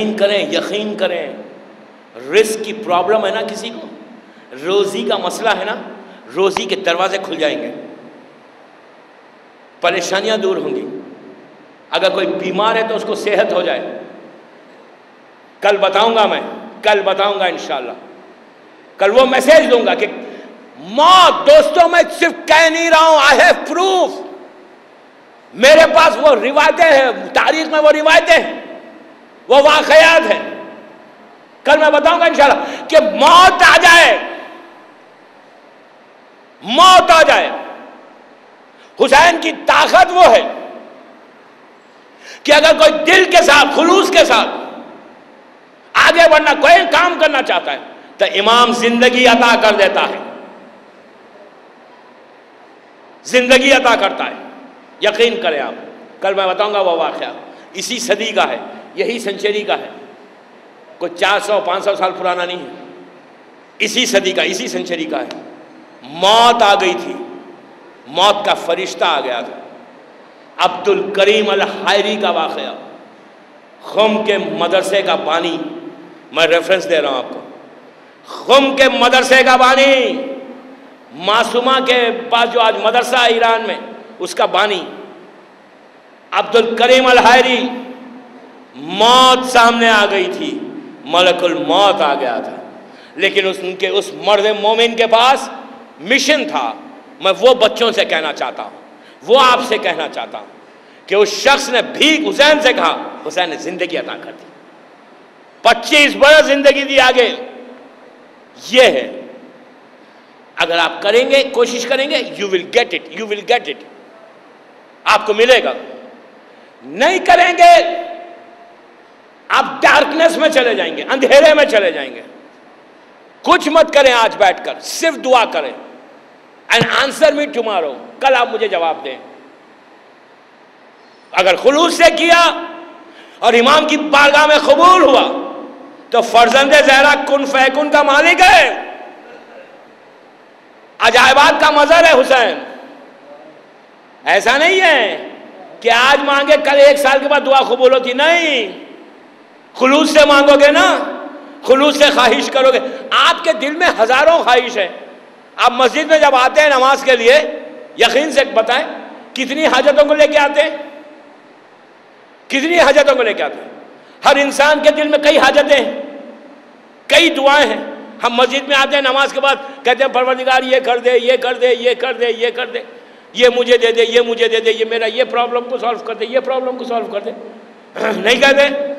यकीन करें यकीन करें। रिस्क की प्रॉब्लम है ना किसी को? रोज़ी का मसला है ना, रोज़ी के दरवाजे खुल जाएँगे। परेशानियाँ दूर होंगी। अगर कोई बीमार है तो उसको सेहत हो जाए। कल बताऊँगा मैं, कल बताऊँगा इंशाला कल वो मैसेज दूँगा कि मौत दोस्तों, मैं सिर्फ़ कह नहीं रहा हूँ आई हैव प्रूफ मेरे पास वो रिवायतें हैं, तारीख में वो रिवायतें हैं। वो वाकयात है। कल मैं बताऊँगा इंशाल्लाह कि मौत आ जाए। मौत आ जाए। हुसैन की ताकत वो है कि अगर कोई दिल के साथ, खुलूस के साथ आगे बढ़ना, कोई काम करना चाहता है तो इमाम ज़िंदगी अता कर देता है। ज़िंदगी अता करता है। यकीन करें आप, कल मैं बताऊँगा वो वाक़ इसी सदी का है। यही सेंचुरी का है। कोई चार सौ, पाँच सौ साल पुराना नहीं है। इसी सदी का, इसी सेंचुरी का है। मौत आ गई थी। मौत का फरिश्ता आ गया था। अब्दुल करीम अल हायरी का वाक़ खुम के मदरसे का बानी। मैं रेफरेंस दे रहा हूँ आपको। खुम के मदरसे का बानी। मासूमा के पास जो आज मदरसा है ईरान में, उसका बानी। अब्दुल करीम अल हायरी मौत सामने आ गई थी। मलकुल मौत आ गया था। लेकिन उस उनके उस मर्द मोमिन के पास मिशन था। मैं वो बच्चों से कहना चाहता हूँ। वो आपसे कहना चाहता हूँ कि उस शख्स ने भीख हुसैन से कहा। हुसैन ने ज़िंदगी अदा कर दी। पच्चीस बरस ज़िंदगी दी आगे। ये है। अगर आप करेंगे, कोशिश करेंगे you will get it you will get it आपको मिलेगा। नहीं करेंगे आप डार्कनेस में चले जाएँगे, अंधेरे में चले जाएँगे। कुछ मत करें आज बैठकर, सिर्फ़ दुआ करें। एंड आंसर मी टुमारो कल आप मुझे जवाब दें। अगर खुलूस से किया और इमाम की बारगाह में कबूल हुआ तो फर्जंद जहरा कुन फैकुन का मालिक है। अजायबाद का मजर है हुसैन। ऐसा नहीं है कि आज मांगे, कल एक साल के बाद दुआ कबूल होती। नहीं। खुलूस से मांगोगे ना, खुलूस से ख्वाहिश करोगे। आपके दिल में हज़ारों ख्वाहिश है। आप मस्जिद में जब आते हैं नमाज़ के लिए, यकीन से बताएँ, कितनी हाजतों को लेके आते हैं? कितनी हाजतों को लेके आते हैं? हर इंसान के दिल में कई हाजतें हैं, कई दुआएँ हैं। हम मस्जिद में आते हैं नमाज़ के बाद, कहते हैं, परवरदिगार, ये कर दे, ये कर दे, ये कर दे, ये कर दे। ये मुझे दे दे, ये मुझे दे दे, ये मेरा, ये प्रॉब्लम को सॉल्व कर दे, ये प्रॉब्लम को सॉल्व कर दे। नहीं कहते?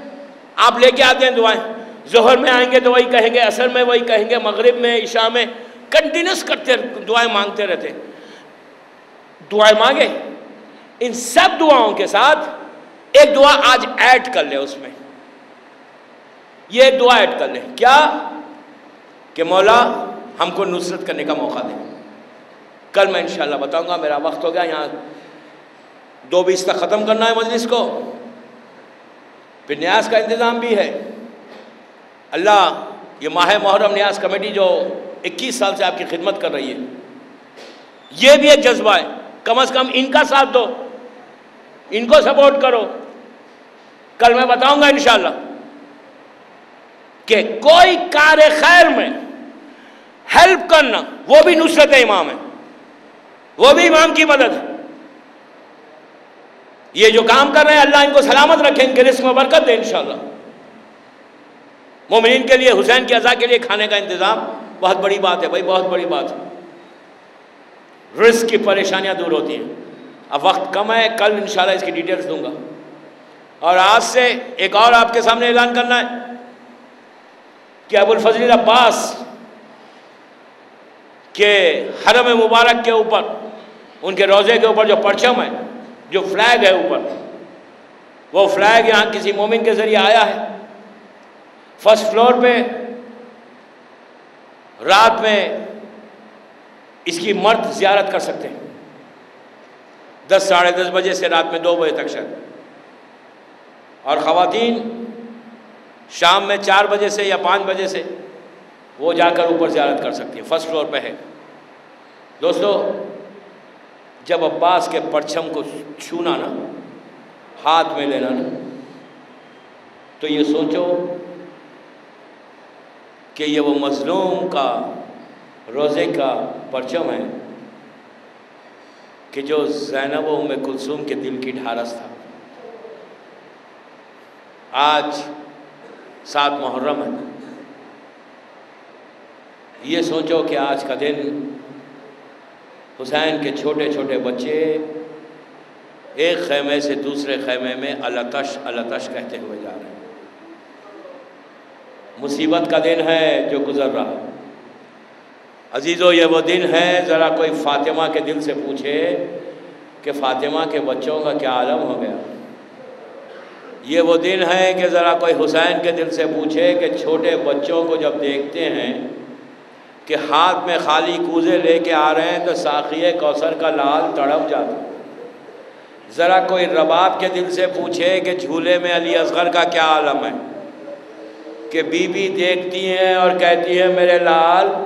आप लेके आते हैं दुआएँ। जोहर में आएँगे तो वही कहेंगे, असर में वही कहेंगे, मगरिब में, ईशा में। कंटिन्यूस करते दुआएँ मांगते रहते। दुआएँ मांगे। इन सब दुआओं के साथ एक दुआ आज ऐड कर ले उसमें। ये दुआ ऐड कर ले। क्या? कि मौला, हमको नुसरत करने का मौका दे। कल मैं इंशाल्लाह बताऊँगा, मेरा वक्त हो गया, यहाँ दो बीस तक ख़त्म करना है मजलिस को। फिर न्याज का इंतज़ाम भी है। अल्लाह, ये माह मुहर्रम न्यास कमेटी जो 21 साल से आपकी खिदमत कर रही है, ये भी एक जज्बा है। कम अज़ कम इनका साथ दो, इनको सपोर्ट करो। कल मैं बताऊँगा इंशाल्लाह कि कोई कार्य खैर में हेल्प करना, वो भी नुसरत इमाम है, वो भी इमाम की मदद है। ये जो काम कर रहे हैं, अल्लाह इनको सलामत रखे, इनके रिस्क में बरकत दे, इंशाल्लाह। मोमिन के लिए, हुसैन की अज़ा के लिए खाने का इंतज़ाम, बहुत बड़ी बात है भाई, बहुत बड़ी बात है। रिस्क की परेशानियाँ दूर होती हैं। अब वक्त कम है, कल इंशाल्लाह इसकी डिटेल्स दूँगा। और आज से एक और आपके सामने ऐलान करना है कि अबुल फजल अब्बास के हरम मुबारक के ऊपर, उनके रोज़े के ऊपर जो परचम है जो फ्लैग है ऊपर, वो फ्लैग यहाँ किसी मोमिन के ज़रिए आया है। फ़र्स्ट फ्लोर पे रात में इसकी मर्द जियारत कर सकते हैं। दस, साढ़े दस बजे से रात में दो बजे तक शायद। और ख़वातीन शाम में चार बजे से या पाँच बजे से वो जाकर ऊपर जियारत कर सकती है। फ़र्स्ट फ्लोर पे है। दोस्तों जब अब्बास के परचम को छूना ना, हाथ में लेना ना तो ये सोचो कि ये वो मजलूम का, रोज़े का परचम है कि जो जैनब में कुलसूम के दिल की ढारस था। आज सात मुहर्रम है। ये सोचो कि आज का दिन हुसैन के छोटे छोटे बच्चे एक खेमे से दूसरे खेमे में अलतश अलतश कहते हुए जा रहे हैं। मुसीबत का दिन है जो गुज़र रहा है। अजीज़ो, ये वो दिन है, ज़रा कोई फ़ातिमा के दिल से पूछे कि फ़ातिमा के बच्चों का क्या आलम हो गया? ये वो दिन है कि ज़रा कोई हुसैन के दिल से पूछे कि छोटे बच्चों को जब देखते हैं कि हाथ में खाली कूजे लेके आ रहे हैं तो साखिए कौसर का लाल तड़प जाता ज़रा कोई रबाब के दिल से पूछे कि झूले में अली असगर का क्या आलम है? कि बीबी देखती हैं और कहती है, मेरे लाल,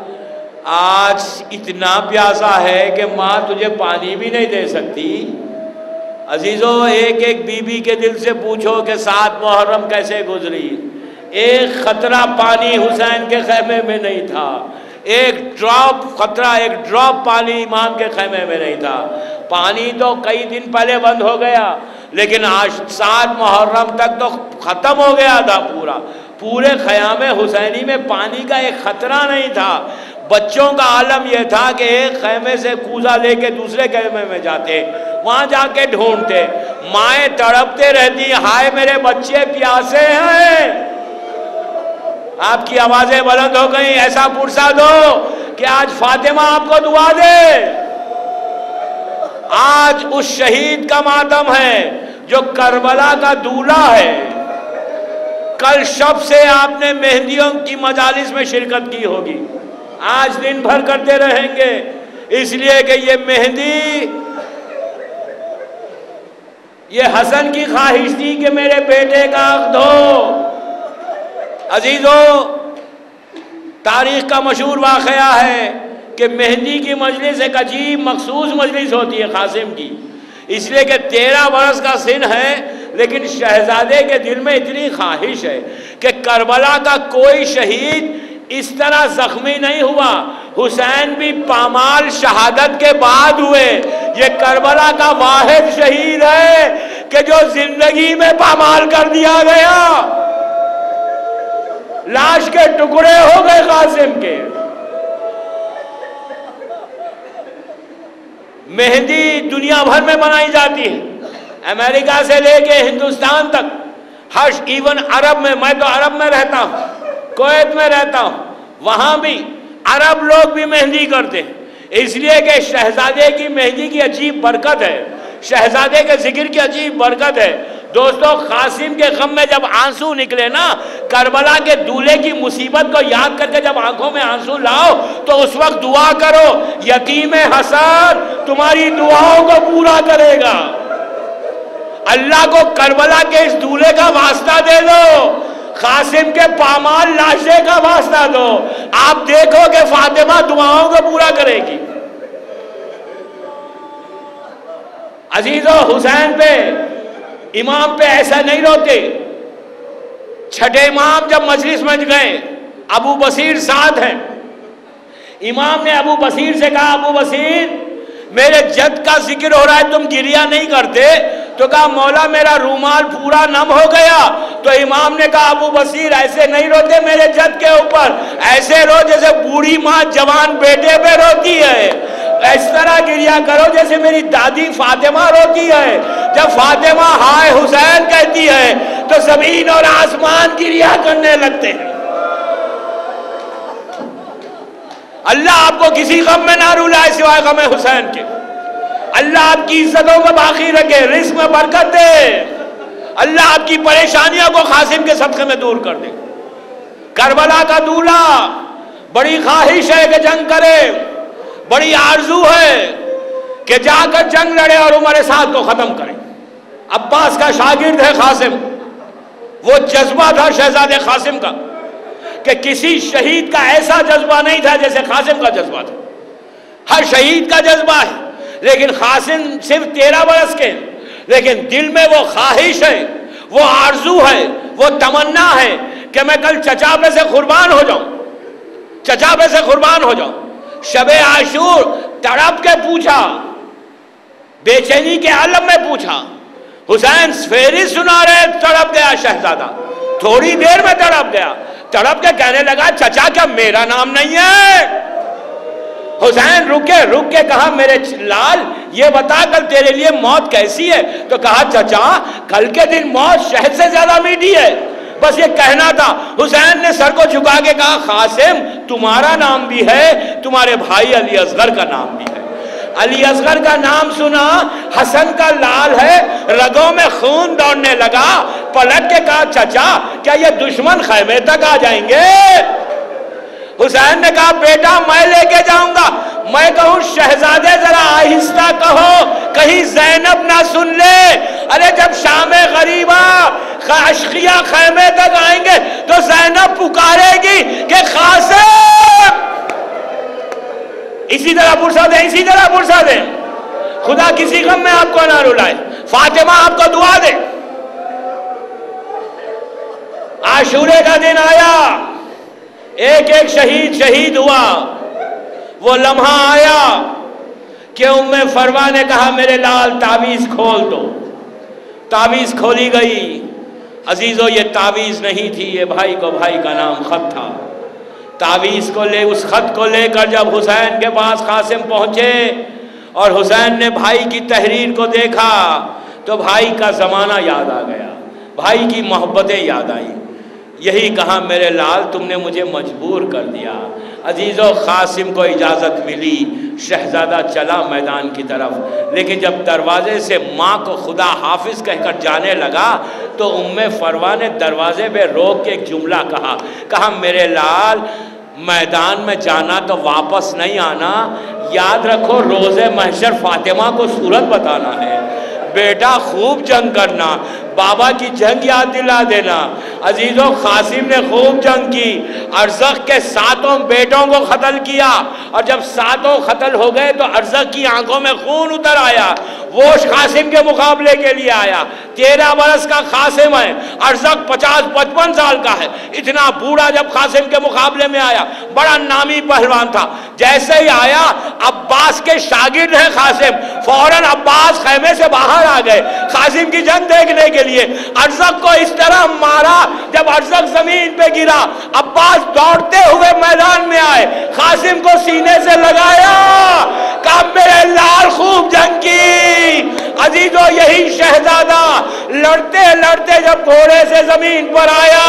आज इतना प्यासा है कि माँ तुझे पानी भी नहीं दे सकती। अजीज़ों एक एक बीबी के दिल से पूछो कि सात मुहर्रम कैसे गुजरी? एक खतरा पानी हुसैन के खेमे में नहीं था। एक ड्रॉप खतरा, एक ड्रॉप पानी इमाम के खेमे में नहीं था। पानी तो कई दिन पहले बंद हो गया, लेकिन आज सात मुहर्रम तक तो ख़त्म हो गया था पूरा। पूरे ख़याम हुसैनी में पानी का एक ख़तरा नहीं था। बच्चों का आलम यह था कि एक खेमे से कूजा लेके दूसरे खेमे में जाते, वहाँ जाके ढूंढते। माए तड़पते रहती हाय मेरे बच्चे, प्यासे हैं। आपकी आवाज़ें बुलंद हो गई, ऐसा पुरसा दो कि आज फातिमा आपको दुआ दे। आज उस शहीद का मातम है जो करबला का दूल्हा है। कल शब से आपने मेहंदियों की मजालिस में शिरकत की होगी। आज दिन भर करते रहेंगे। इसलिए कि ये मेहंदी, ये हसन की ख्वाहिश थी कि मेरे बेटे का दो अजीज़ों, तारीख का मशहूर वाक़ है कि मेहंदी की मजलिस एक अजीब मखसूस मजलिस होती है कासिम की। इसलिए कि तेरह बरस का सिन है, लेकिन शहजादे के दिल में इतनी ख्वाहिश है कि करबला का कोई शहीद इस तरह जख्मी नहीं हुआ। हुसैन भी पामाल शहादत के बाद हुए। ये करबला का वाहिद शहीद है कि जो ज़िंदगी में पामाल कर दिया गया। लाश के टुकड़े हो गए कासिम के। मेहंदी दुनिया भर में बनाई जाती है। अमेरिका से लेके हिंदुस्तान तक हर्ष इवन अरब में, मैं तो अरब में रहता हूँ कोयत में रहता हूँ, वहाँ भी अरब लोग भी मेहंदी करते हैं। इसलिए कि शहजादे की मेहंदी की अजीब बरकत है, शहजादे के ज़िक्र की अजीब बरकत है दोस्तों कासिम के गम में जब आँसू निकले ना, करबला के दूल्हे की मुसीबत को याद करके जब आँखों में आँसू लाओ तो उस वक्त दुआ करो यतीम हसन तुम्हारी दुआओं को पूरा करेगा। अल्लाह को करबला के इस दूल्हे का वास्ता दे दो कासिम के पामाल लाशे का वास्ता दो। आप देखो कि फातिमा दुआओं को पूरा करेगी। अजीजो, हुसैन पे इमाम पे ऐसा नहीं रोते। छठे इमाम जब मजलिस में गए, अबू बसीर साथ हैं। इमाम ने अबू बसीर से कहा, अबू बसीर, मेरे जद का ज़िक्र हो रहा है, तुम गिरिया नहीं करते? तो कहा, मौला, मेरा रूमाल पूरा नम हो गया। तो इमाम ने कहा, अबू बसीर, ऐसे नहीं रोते मेरे जद के ऊपर। ऐसे रो जैसे बूढ़ी माँ जवान बेटे पे रोती है। इस तरह गिरिया करो जैसे मेरी दादी फातिमा रोती है। जब फातिमा हाय हुसैन कहती है तो ज़मीन और आसमान गिरिया करने लगते हैं। अल्लाह आपको किसी गम में ना रुलाए सिवाय गम हुसैन के। अल्लाह आपकी इज्जतों में बाकी रखे, रिस्क में बरकत दे। अल्लाह आपकी परेशानियों को खासिम के सबके में दूर कर दे। करबला का दूल्हा, बड़ी ख्वाहिश है कि जंग करे। बड़ी आरज़ू है कि जाकर जंग लड़े और उमर साथ को खत्म करे। अब्बास का शागिर्द है खासिम। वो जज्बा था शहजादे खासिम का कि किसी शहीद का ऐसा जज्बा नहीं था जैसे खासिम का जज्बा था। हर शहीद का जज्बा है, लेकिन खासिम सिर्फ़ तेरह बरस के, लेकिन दिल में वो ख्वाहिश है, वो आरज़ू है, वो तमन्ना है कि मैं कल चचा पे से कुर्बान हो जाऊँ। चचा पे से कुर्बान हो जाऊँ। शबे आशूर तड़प के पूछा, बेचैनी के आलम में पूछा हुसैन फेरी सुना रहे, तड़प गया शहजादा। थोड़ी देर में तड़प गया। तड़प के कहने लगा, चचा, क्या मेरा नाम नहीं है? हुसैन रुके, रुक के कहा, मेरे लाल, ये बता, कल तेरे लिए मौत कैसी है? तो कहा, चचा, कल के दिन मौत शहद से ज़्यादा मीठी है। बस ये कहना था। हुसैन ने सर को झुका के कहा, खासिम, तुम्हारा नाम भी है, तुम्हारे भाई अली असगर का नाम भी है। अली असगर का नाम सुना, हसन का लाल है, रगों में खून दौड़ने लगा पलट के कहा, चचा, क्या ये दुश्मन खैमे तक आ जाएँगे? हुसैन ने कहा, बेटा, मैं लेके जाऊँगा। मैं कहूँ, शहजादे, जरा आहिस्ता कहो, कहीं जैनब ना सुन ले। अरे, जब शाम गरीबा अशकिया खैमे तक आएँगे तो जैनब पुकारेगी कि खासे। इसी तरह पुरसा दे इसी तरह पुरसा दे खुदा किसी गम में आपको ना रुलाए फातिमा आपको दुआ दे। आशूरे का दिन आया। एक एक शहीद शहीद हुआ। वो लम्हा आया कि उम्मे फरवा ने कहा, मेरे लाल तावीज खोल दो। तावीज खोली गई। अजीजो, ये तावीज नहीं थी, ये भाई को भाई का नाम खत था। तावीज़ को ले, उस ख़त को लेकर जब हुसैन के पास कासिम पहुँचे और हुसैन ने भाई की तहरीर को देखा तो भाई का ज़माना याद आ गया, भाई की मोहब्बतें याद आई। यही कहा, मेरे लाल, तुमने मुझे मजबूर कर दिया। अज़ीज़ ख़ासिम को इजाज़त मिली, शहज़ादा चला मैदान की तरफ़। लेकिन जब दरवाजे से माँ को खुदा हाफिज़ कहकर जाने लगा तो उम्मे फरवा ने दरवाजे पे रोक के एक जुमला कहा कहा, मेरे लाल मैदान में जाना तो वापस नहीं आना। याद रखो रोज़े महशर फातिमा को सूरत बताना है। बेटा, खूब जंग करना। बाबा की जंग याद दिला देना। अजीज़ों, खासिम ने खूब जंग की। अरजक के सातों बेटों को कत्ल किया। और जब सातों कत्ल हो गए तो अरजक की आँखों में खून उतर आया। वो खासिम के मुकाबले के लिए आया। तेरह बरस का खासिम है। अरजक पचास पचपन साल का है। इतना बूढ़ा जब खासिम के मुकाबले में आया, बड़ा नामी पहलवान था। जैसे ही आया, अब्बास के शागिर्द हैं खासिम। फ़ौरन अब्बास खेमे से बाहर आ गए। खासिम की जंग देखने के लिए अरजक को इस तरह मारा, जब अरजक ज़मीन पे गिरा, अब्बास दौड़ते हुए मैदान में आए। खासिम को सीने से लगाया। कहा मेरे लाल खूब जंग की अजीजो, यही शहजादा लड़ते लड़ते जब घोड़े से ज़मीन पर आया,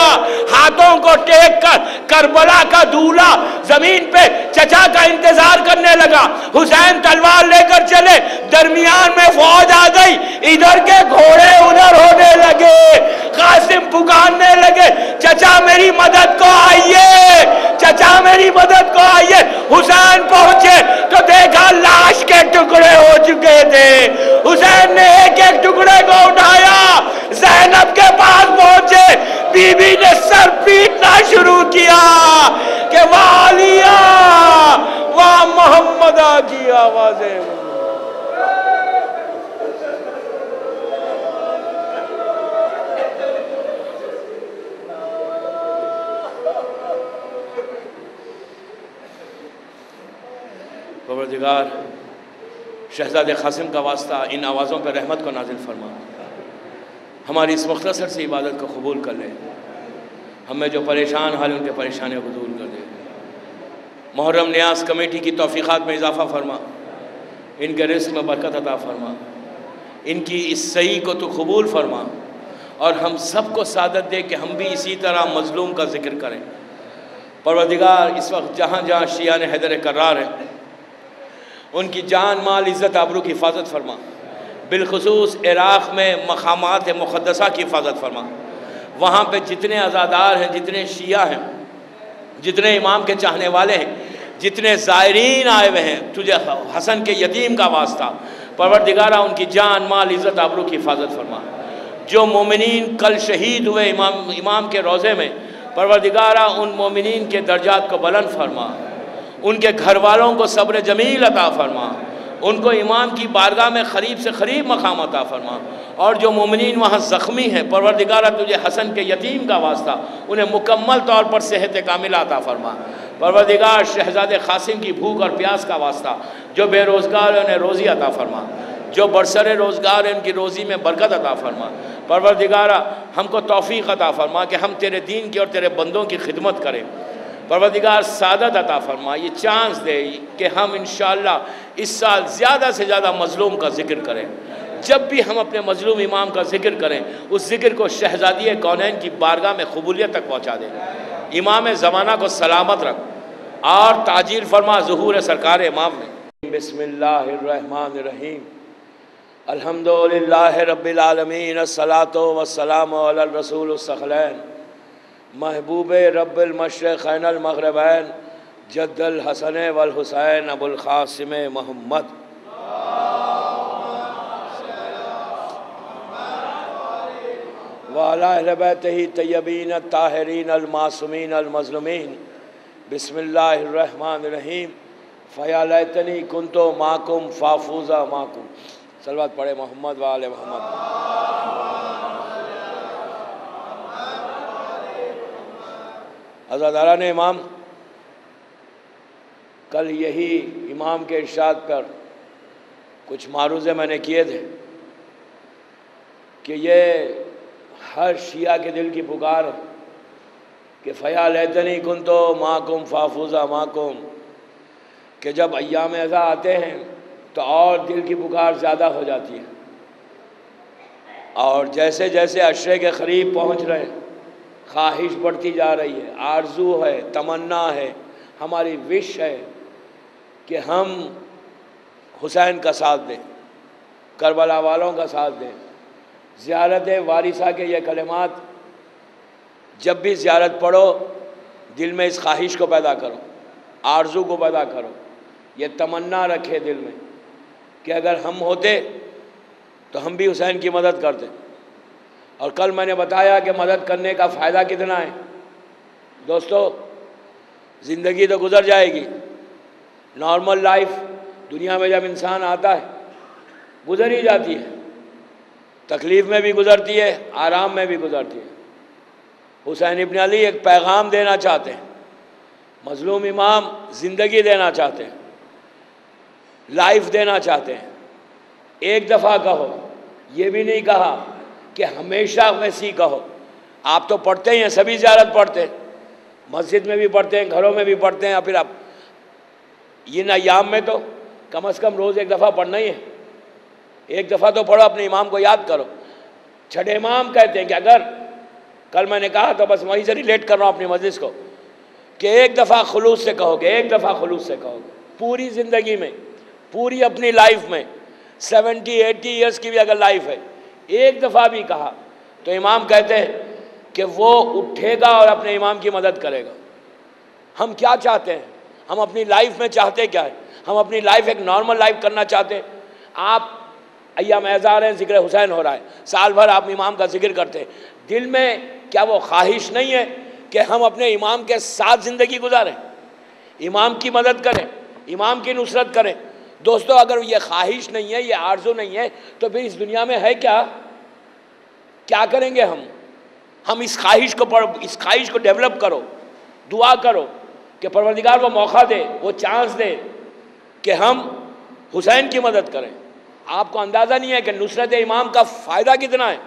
हाथों को टेक कर करबला का दूल्हा ज़मीन पे चचा का इंतज़ार करने लगा। हुसैन तलवार लेकर चले, दरमियान में फौज आ गई। इधर के घोड़े उधर होने लगे, कासिम पुकारने लगे, चचा मेरी मदद को आइए, चचा मेरी मदद को आइए। हुसैन पहुँचे तो देखा लाश के टुकड़े हो चुके थे। हुसैन ने एक एक टुकड़े को उठाया, जैनब के पास पहुँचे। बीबी ने सर पीटना शुरू किया कि वालिया, वाह मोहम्मद की आवाज़ें परवरदिगार, शहजाद कासिम का वास्ता इन आवाज़ों पर रहमत को नाजिल फरमा। हमारी इस मुख्तसर से इबादत को कबूल कर ले। हमें जो परेशान हाल उनके परेशानियों को दूर कर दे। मुहर्रम न्यास कमेटी की तोफ़ीक़ात में इजाफ़ा फरमा। इनके रिस्क में बरकत अता फरमा। इनकी इस सही को तो कबूल फरमा। और हम सबको सादत दे कि हम भी इसी तरह मज़लूम का ज़िक्र करें। परवदिगार इस वक्त जहाँ जहाँ शिया हैदर करार है उनकी जान, माल, इज़्ज़त, आबरू की हिफाजत फरमा। बिलखसूस इराक़ में मकामात मुक़दसा की हिफाजत फरमा। वहाँ पर जितने अज़ादार हैं, जितने शिया हैं, जितने इमाम के चाहने वाले हैं, जितने ज़ायरीन आए हुए हैं, तुझे हसन के यतीम का वास्ता, परवरदिगारा, उनकी जान, माल, इज़्ज़त, आबरू की हिफाजत फरमा। जो मोमिन कल शहीद हुए इमाम इमाम के रोज़े में, परवरदिगारा उन मोमिन के दर्जात को बुलंद फरमा। उनके घर वालों को सब्र जमील अता फरमा। उनको इमाम की बारगाह में खरीब से खरीब मकाम अता फरमा। और जो ममिन वहाँ ज़ख्मी हैं, परवरदिगारा तुझे हसन के यतीम का वास्ता, उन्हें मुकम्मल तौर पर सेहत कामिल अता फरमा। परवरदिगार शहजाद क़ासिम की भूख और प्यास का वास्ता, जो बेरोज़गार है, उन्हें रोज़ी अता फरमा। जो बरसर रोज़गार है, उनकी रोज़ी में बरकत अता फरमा। परवरदिगारा, हमको तोफ़ी अता फरमा कि हम तेरे दीन की और तेरे बंदों की खिदमत करें। परवरदिगार सादत अता फरमा ये चांस दे कि हम इन इस साल ज़्यादा से ज़्यादा मज़लूम का ज़िक्र करें। जब भी हम अपने मजलूम इमाम का ज़िक्र करें, उस ज़िक्र को शहजादी कौनैन की बारगाह में कबूलियत तक पहुँचा दें। इमाम ज़माना को सलामत रख। और ताजीर फरमा जहूर सरकार इमाम में। बसमीम अल्हम्दुलिल्लाह रब्बिल सलातो वसलाम रसूल सखलैन। महबूब रब्बिलमशरक़ैन मगरबैन जद्दल हसन वल हुसैन अबुल क़ासिम मोहम्मद। वालबैत ही तयबीन ताहरीन अलमासूमीन अलमजलमिन बसमीम फ़यालतनी कुन तो माकुम फाफूज़ा माकुम। सलवात पढ़े मोहम्मद वाल मोहम्मद। हज़रत ने इमाम, कल यही इमाम के इर्शाद पर कुछ मारूज़े मैंने किए थे कि ये हर शिया के दिल की पुकार कि फ़या लेतनी कुन तो माकुम फाफूज़ा माकुम, कि जब अयाम अज़ा आते हैं तो और दिल की पुकार ज़्यादा हो जाती है। और जैसे जैसे अशरे के करीब पहुँच रहे हैं ख्वाहिश बढ़ती जा रही है, आरज़ू है, तमन्ना है, हमारी विश है कि हम हुसैन का साथ दें, करबला वालों का साथ दें। ज़्यारत वारिसा के ये कलमात, जब भी ज़्यारत पढ़ो, दिल में इस ख्वाहिश को पैदा करो, आरज़ू को पैदा करो, ये तमन्ना रखे दिल में कि अगर हम होते तो हम भी हुसैन की मदद करते। और कल मैंने बताया कि मदद करने का फ़ायदा कितना है। दोस्तों, ज़िंदगी तो गुज़र जाएगी। नॉर्मल लाइफ दुनिया में जब इंसान आता है, गुज़र ही जाती है। तकलीफ़ में भी गुज़रती है, आराम में भी गुज़रती है। हुसैन इबन अली एक पैगाम देना चाहते हैं। मजलूम इमाम ज़िंदगी देना चाहते हैं। लाइफ देना चाहते हैं। एक दफ़ा कहो, ये भी नहीं कहा कि हमेशा वैसी कहो। आप तो पढ़ते ही हैं, सभी ज़्यारत पढ़ते हैं। मस्जिद में भी पढ़ते हैं, घरों में भी पढ़ते हैं, या फिर आप ये याम में तो कम अज़ कम रोज़ एक दफ़ा पढ़ना ही है। एक दफ़ा तो पढ़ो, अपने इमाम को याद करो। छठे इमाम कहते हैं कि अगर कल मैंने कहा तो बस वहीं से रिलेट कर रहा हूँ अपनी मस्जिद को, कि एक दफ़ा खलूस से कहोगे, एक दफ़ा खलूस से कहोगे, पूरी ज़िंदगी में, पूरी अपनी लाइफ में सेवेंटी एट्टी ईयर्स की भी अगर लाइफ है एक दफ़ा भी कहा तो इमाम कहते हैं कि वो उठेगा और अपने इमाम की मदद करेगा। हम क्या चाहते हैं? हम अपनी लाइफ में चाहते क्या है? हम अपनी लाइफ एक नॉर्मल लाइफ करना चाहते हैं। आप अय्याम एजार हैं, ज़िक्र हुसैन हो रहा है। साल भर आप इमाम का ज़िक्र करते हैं। दिल में क्या वो ख्वाहिश नहीं है कि हम अपने इमाम के साथ ज़िंदगी गुजारें? इमाम की मदद करें, इमाम की नुसरत करें। दोस्तों, अगर ये ख्वाहिश नहीं है, ये आरज़ू नहीं है तो फिर इस दुनिया में है क्या? क्या करेंगे हम? हम इस ख्वाहिश को पढ़, इस ख्वाहिश को डेवलप करो, दुआ करो कि परवरदिगार वो मौका दे, वो चांस दे कि हम हुसैन की मदद करें। आपको अंदाज़ा नहीं है कि नुसरत इमाम का फ़ायदा कितना है।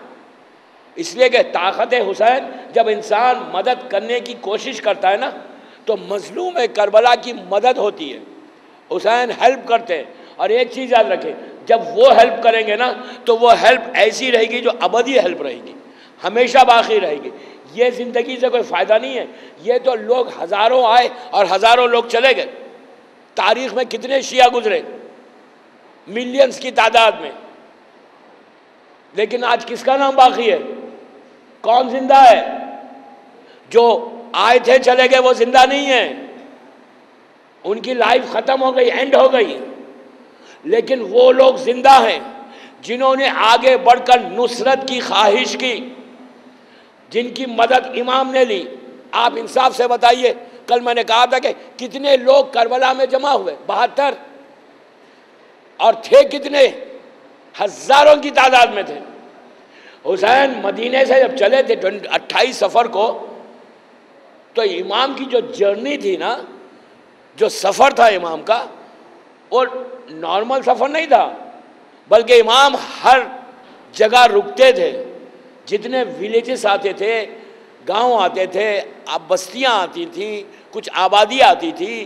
इसलिए कि ताकत हुसैन, जब इंसान मदद करने की कोशिश करता है ना तो मजलूम करबला की मदद होती है। हुसैन हेल्प करते हैं। और एक चीज़ याद रखें, जब वो हेल्प करेंगे ना तो वो हेल्प ऐसी रहेगी जो अबदी हेल्प रहेगी, हमेशा बाकी रहेगी। ये ज़िंदगी से कोई फ़ायदा नहीं है। ये तो लोग हज़ारों आए और हज़ारों लोग चले गए। तारीख़ में कितने शिया गुजरे? मिलियंस की तादाद में। लेकिन आज किसका नाम बाकी है? कौन ज़िंदा है? जो आए थे, चले गए, वो ज़िंदा नहीं है। उनकी लाइफ ख़त्म हो गई एंड हो गई। लेकिन वो लोग ज़िंदा हैं, जिन्होंने आगे बढ़कर नुसरत की ख्वाहिश की, जिनकी मदद इमाम ने ली। आप इंसाफ से बताइए, कल मैंने कहा था कि कितने लोग करबला में जमा हुए? बहत्तर। और थे कितने? हज़ारों की तादाद में थे। हुसैन मदीने से जब चले थे अट्ठाईस सफ़र को तो इमाम की जो जर्नी थी ना जो सफ़र था इमाम का, वो नॉर्मल सफ़र नहीं था, बल्कि इमाम हर जगह रुकते थे। जितने विलेजेस आते थे, गाँव आते थे, अब बस्तियाँ आती थी, कुछ आबादी आती थी,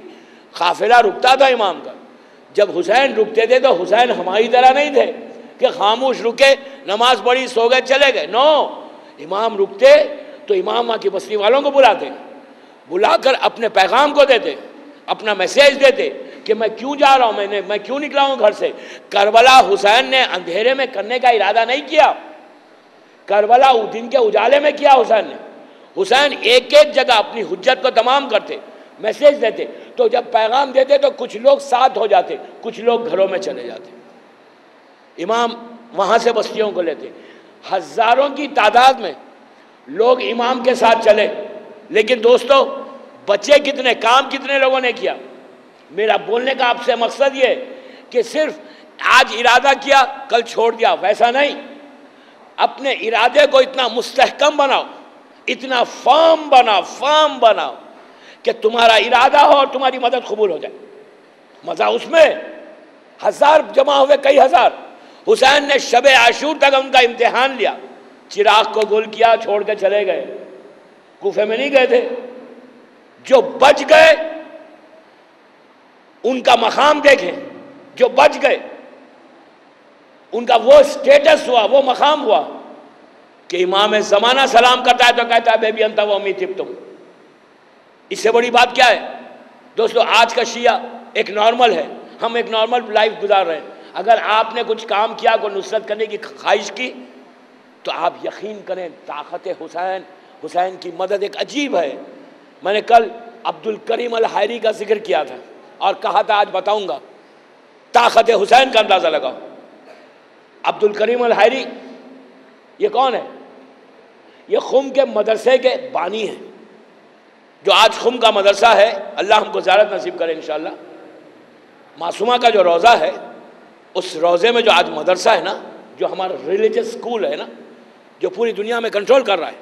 काफिला रुकता था इमाम का। जब हुसैन रुकते थे तो हुसैन हमारी तरह नहीं थे कि खामोश रुके, नमाज़ पढ़ी, सो गए, चले गए। नो इमाम रुकते तो इमाम वहाँ की बस्ती वालों को बुलाते, बुलाकर अपने पैगाम को देते। अपना मैसेज देते कि मैं क्यों जा रहा हूँ? मैंने मैं क्यों निकला हूँ घर से? करबला हुसैन ने अंधेरे में करने का इरादा नहीं किया। करबला दिन के उजाले में किया हुसैन ने। हुसैन एक एक जगह अपनी हुज्जत को तमाम करते मैसेज देते। तो जब पैगाम देते तो कुछ लोग साथ हो जाते, कुछ लोग घरों में चले जाते। इमाम वहाँ से बस्तियों को लेते। हज़ारों की तादाद में लोग इमाम के साथ चले। लेकिन दोस्तों बचे कितने, काम कितने लोगों ने किया? मेरा बोलने का आपसे मकसद ये कि सिर्फ़ आज इरादा किया, कल छोड़ दिया, वैसा नहीं। अपने इरादे को इतना मुस्तहकम बनाओ, इतना फर्म बनाओ फर्म बनाओ कि तुम्हारा इरादा हो और तुम्हारी मदद कबूल हो जाए। मज़ा उसमें, हज़ार जमा हुए कई हज़ार। हुसैन ने शब आशूर तक उनका इम्तिहान लिया। चिराग को गुल किया, छोड़ के चले गए। गुफे में नहीं गए थे। जो बच गए, उनका मकाम देखें। जो बच गए, उनका वो स्टेटस हुआ, वो मकाम हुआ कि इमाम ज़माना सलाम करता है तो कहता है, बेबी, अंता वो तिप तुम इससे बड़ी बात क्या है? दोस्तों, आज का शिया एक नॉर्मल है। हम एक नॉर्मल लाइफ गुजार रहे हैं। अगर आपने कुछ काम किया को नुसरत करने की ख्वाहिश की तो आप यकीन करें, ताकत हुसैन हुसैन की मदद एक अजीब है। मैंने कल अब्दुल करीम अल हैरी का ज़िक्र किया था और कहा था, आज बताऊँगा। ताकत हुसैन का अंदाज़ा लगाओ। अब्दुल करीम अल हैरी ये कौन है? ये खुम के मदरसे के बानी हैं। जो आज खुम का मदरसा है, अल्लाह हमको ज़्यारत नसीब करे इन मासूमा का जो रोज़ा है, उस रोज़े में जो आज मदरसा है ना, जो हमारा रिलीजियस स्कूल है ना, जो पूरी दुनिया में कंट्रोल कर रहा है,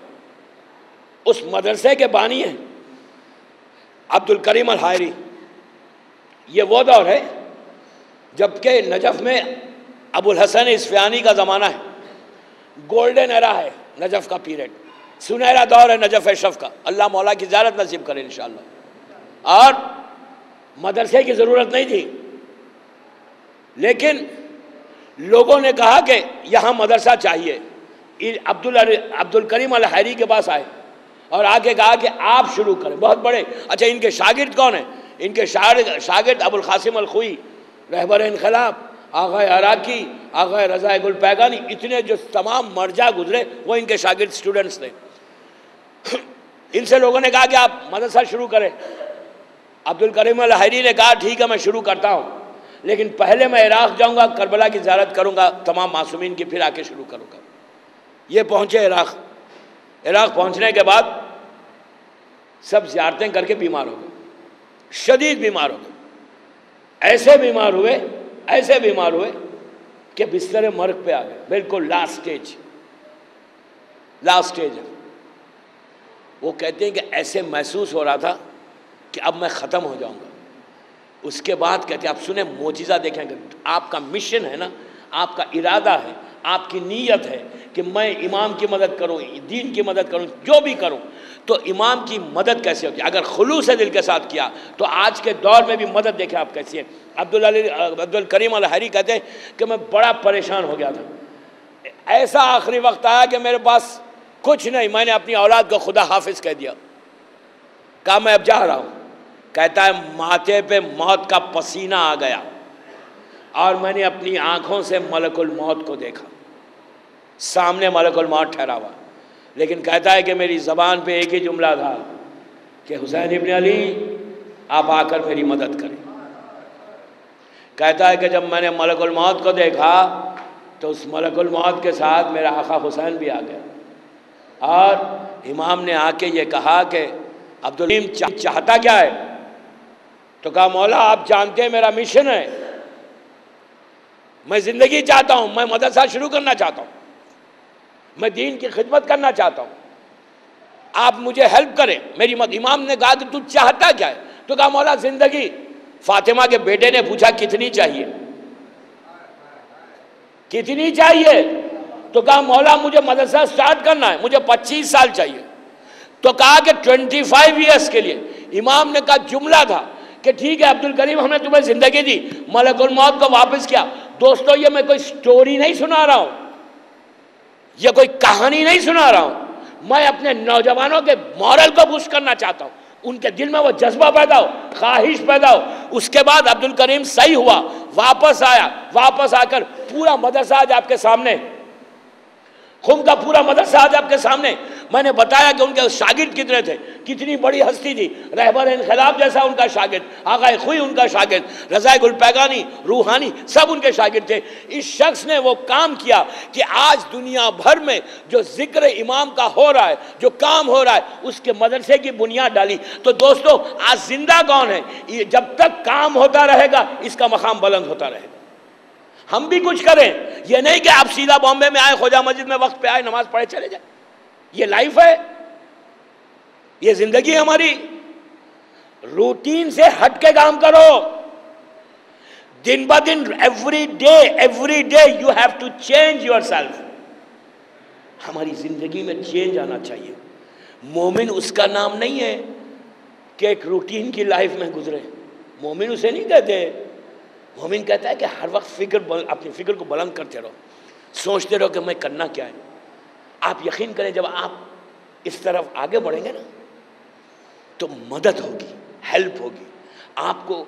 उस मदरसे के बानी हैं। अब्दुल करीम अल हायरी ये वो दौर है, जबकि नजफ़ में अबुल हसन इसफानी का ज़माना है। गोल्डन एरा है नजफ़ का पीरियड सुनहरा दौर है नजफ़ अशरफ का। अल्लाह मौला की ज़्यारत नसीब करे इन और मदरसे की ज़रूरत नहीं थी। लेकिन लोगों ने कहा कि यहाँ मदरसा चाहिए। Abdul Abdul Karim al Haeri के पास आए। और आके कहा कि आप शुरू करें। बहुत बड़े। अच्छा इनके शागिर्द कौन है? इनके शागिर्द अबुल कासिम अल खुई रहबर इनकलाब आगा अराकी, आगा रजा गुल पैगानी इतने जो तमाम मर्जा गुजरे, वो इनके शागिर्द स्टूडेंट्स थे। इनसे लोगों ने कहा कि आप मदरसा शुरू करें। अब्दुल करीम हैरी ने कहा, ठीक है, मैं शुरू करता हूँ। लेकिन पहले मैं इराक़ जाऊँगा, करबला की ज्यारत करूँगा, तमाम मासूमिन की फिर आके शुरू करूँगा। ये पहुँचे इराक़। इराक़ पहुँचने के बाद सब ज्यारतें करके बीमार हो गए। शदीद बीमार हो गए। ऐसे बीमार हुए, ऐसे बीमार हुए कि बिस्तर मर्ग पे आ गए। बिल्कुल लास्ट स्टेज लास्ट स्टेज है वो कहते हैं कि ऐसे महसूस हो रहा था कि अब मैं ख़त्म हो जाऊँगा। उसके बाद कहते हैं, आप सुने, मोजिज़ा देखेंगे आपका मिशन है ना, आपका इरादा है आपकी नीयत है कि मैं इमाम की मदद करूँ, दीन की मदद करूँ, जो भी करूँ तो इमाम की मदद कैसे होगी? अगर खलूस दिल के साथ किया तो आज के दौर में भी मदद देखें आप कैसी है। अब्दुल अब्दुल करीम हरी कहते हैं कि मैं बड़ा परेशान हो गया था। ऐसा आखिरी वक्त आया कि मेरे पास कुछ नहीं, मैंने अपनी औलाद को खुदा हाफिज कह दिया। कहा, मैं अब जा रहा हूँ। कहता है, माथे पे मौत का पसीना आ गया और मैंने अपनी आँखों से मलकुल मौत को देखा। सामने मलकुल मौत ठहरा हुआ लेकिन कहता है कि मेरी ज़बान पे एक ही जुमला था कि हुसैन इबन अली आप आकर मेरी मदद करें। कहता है कि जब मैंने मलकुल मौत को देखा तो उस मलकुल मौत के साथ मेरा आका हुसैन भी आ गया। और इमाम ने आके ये कहा कि अब्दुल चा, चाहता क्या है? तो कहा मौला आप जानते हैं मेरा मिशन है। मैं ज़िंदगी चाहता हूँ मैं मदरसा शुरू करना चाहता हूँ। मैं दीन की खिदमत करना चाहता हूँ। आप मुझे हेल्प करें। मेरी मत इमाम ने कहा कि तू चाहता क्या है? तो कहा, मौला, ज़िंदगी, फातिमा के बेटे ने पूछा, कितनी चाहिए? कितनी चाहिए? तो कहा, मौला, मुझे मदरसा स्टार्ट करना है। मुझे 25 साल चाहिए। तो कहा कि 25 इयर्स के लिए। इमाम ने कहा, जुमला था। कि, ठीक है, अब्दुल करीम हमने तुम्हें ज़िंदगी दी। मलकुल मौत को वापस किया। दोस्तों, ये मैं कोई स्टोरी नहीं सुना रहा हूँ। ये कोई कहानी नहीं सुना रहा हूँ। मैं अपने नौजवानों के मॉरल को बुश करना चाहता हूँ। उनके दिल में वो जज्बा पैदा हो, ख्वाहिश पैदा हो। उसके बाद अब्दुल करीम सही हुआ, वापस आया, वापस आकर पूरा मदरसा आज आपके सामने खुम का पूरा मदरसा आज आपके सामने। मैंने बताया कि उनके शागिद कितने थे। कितनी बड़ी हस्ती थी। रहबर इनकलाब जैसा उनका शागिर्द आगा खुई उनका शागिर्द रजाय गुलपैगानी रूहानी, सब उनके शागिर्द थे। इस शख्स ने वो काम किया कि आज दुनिया भर में जो ज़िक्र इमाम का हो रहा है, जो काम हो रहा है, उसके मदरसे की बुनियाद डाली। तो दोस्तों, आज ज़िंदा कौन है? जब तक काम होता रहेगा, इसका मकाम बुलंद होता रहेगा। हम भी कुछ करें। यह नहीं कि आप सीधा बॉम्बे में आए खोजा मस्जिद में वक्त पे आए, नमाज़ पढ़े चले जाए। ये लाइफ है। ये ज़िंदगी हमारी। रूटीन से हट के काम करो। दिन ब दिन every day every day you have to change yourself हमारी ज़िंदगी में चेंज आना चाहिए। मोमिन उसका नाम नहीं है कि एक रूटीन की लाइफ में गुजरे। मोमिन उसे नहीं कहते। मोमिन कहता है कि हर वक्त फ़िक्र अपनी फ़िक्र को बुलंद करते रहो। सोचते रहो कि मैं करना क्या है। आप यकीन करें, जब आप इस तरफ़ आगे बढ़ेंगे ना तो मदद होगी, हेल्प होगी। आपको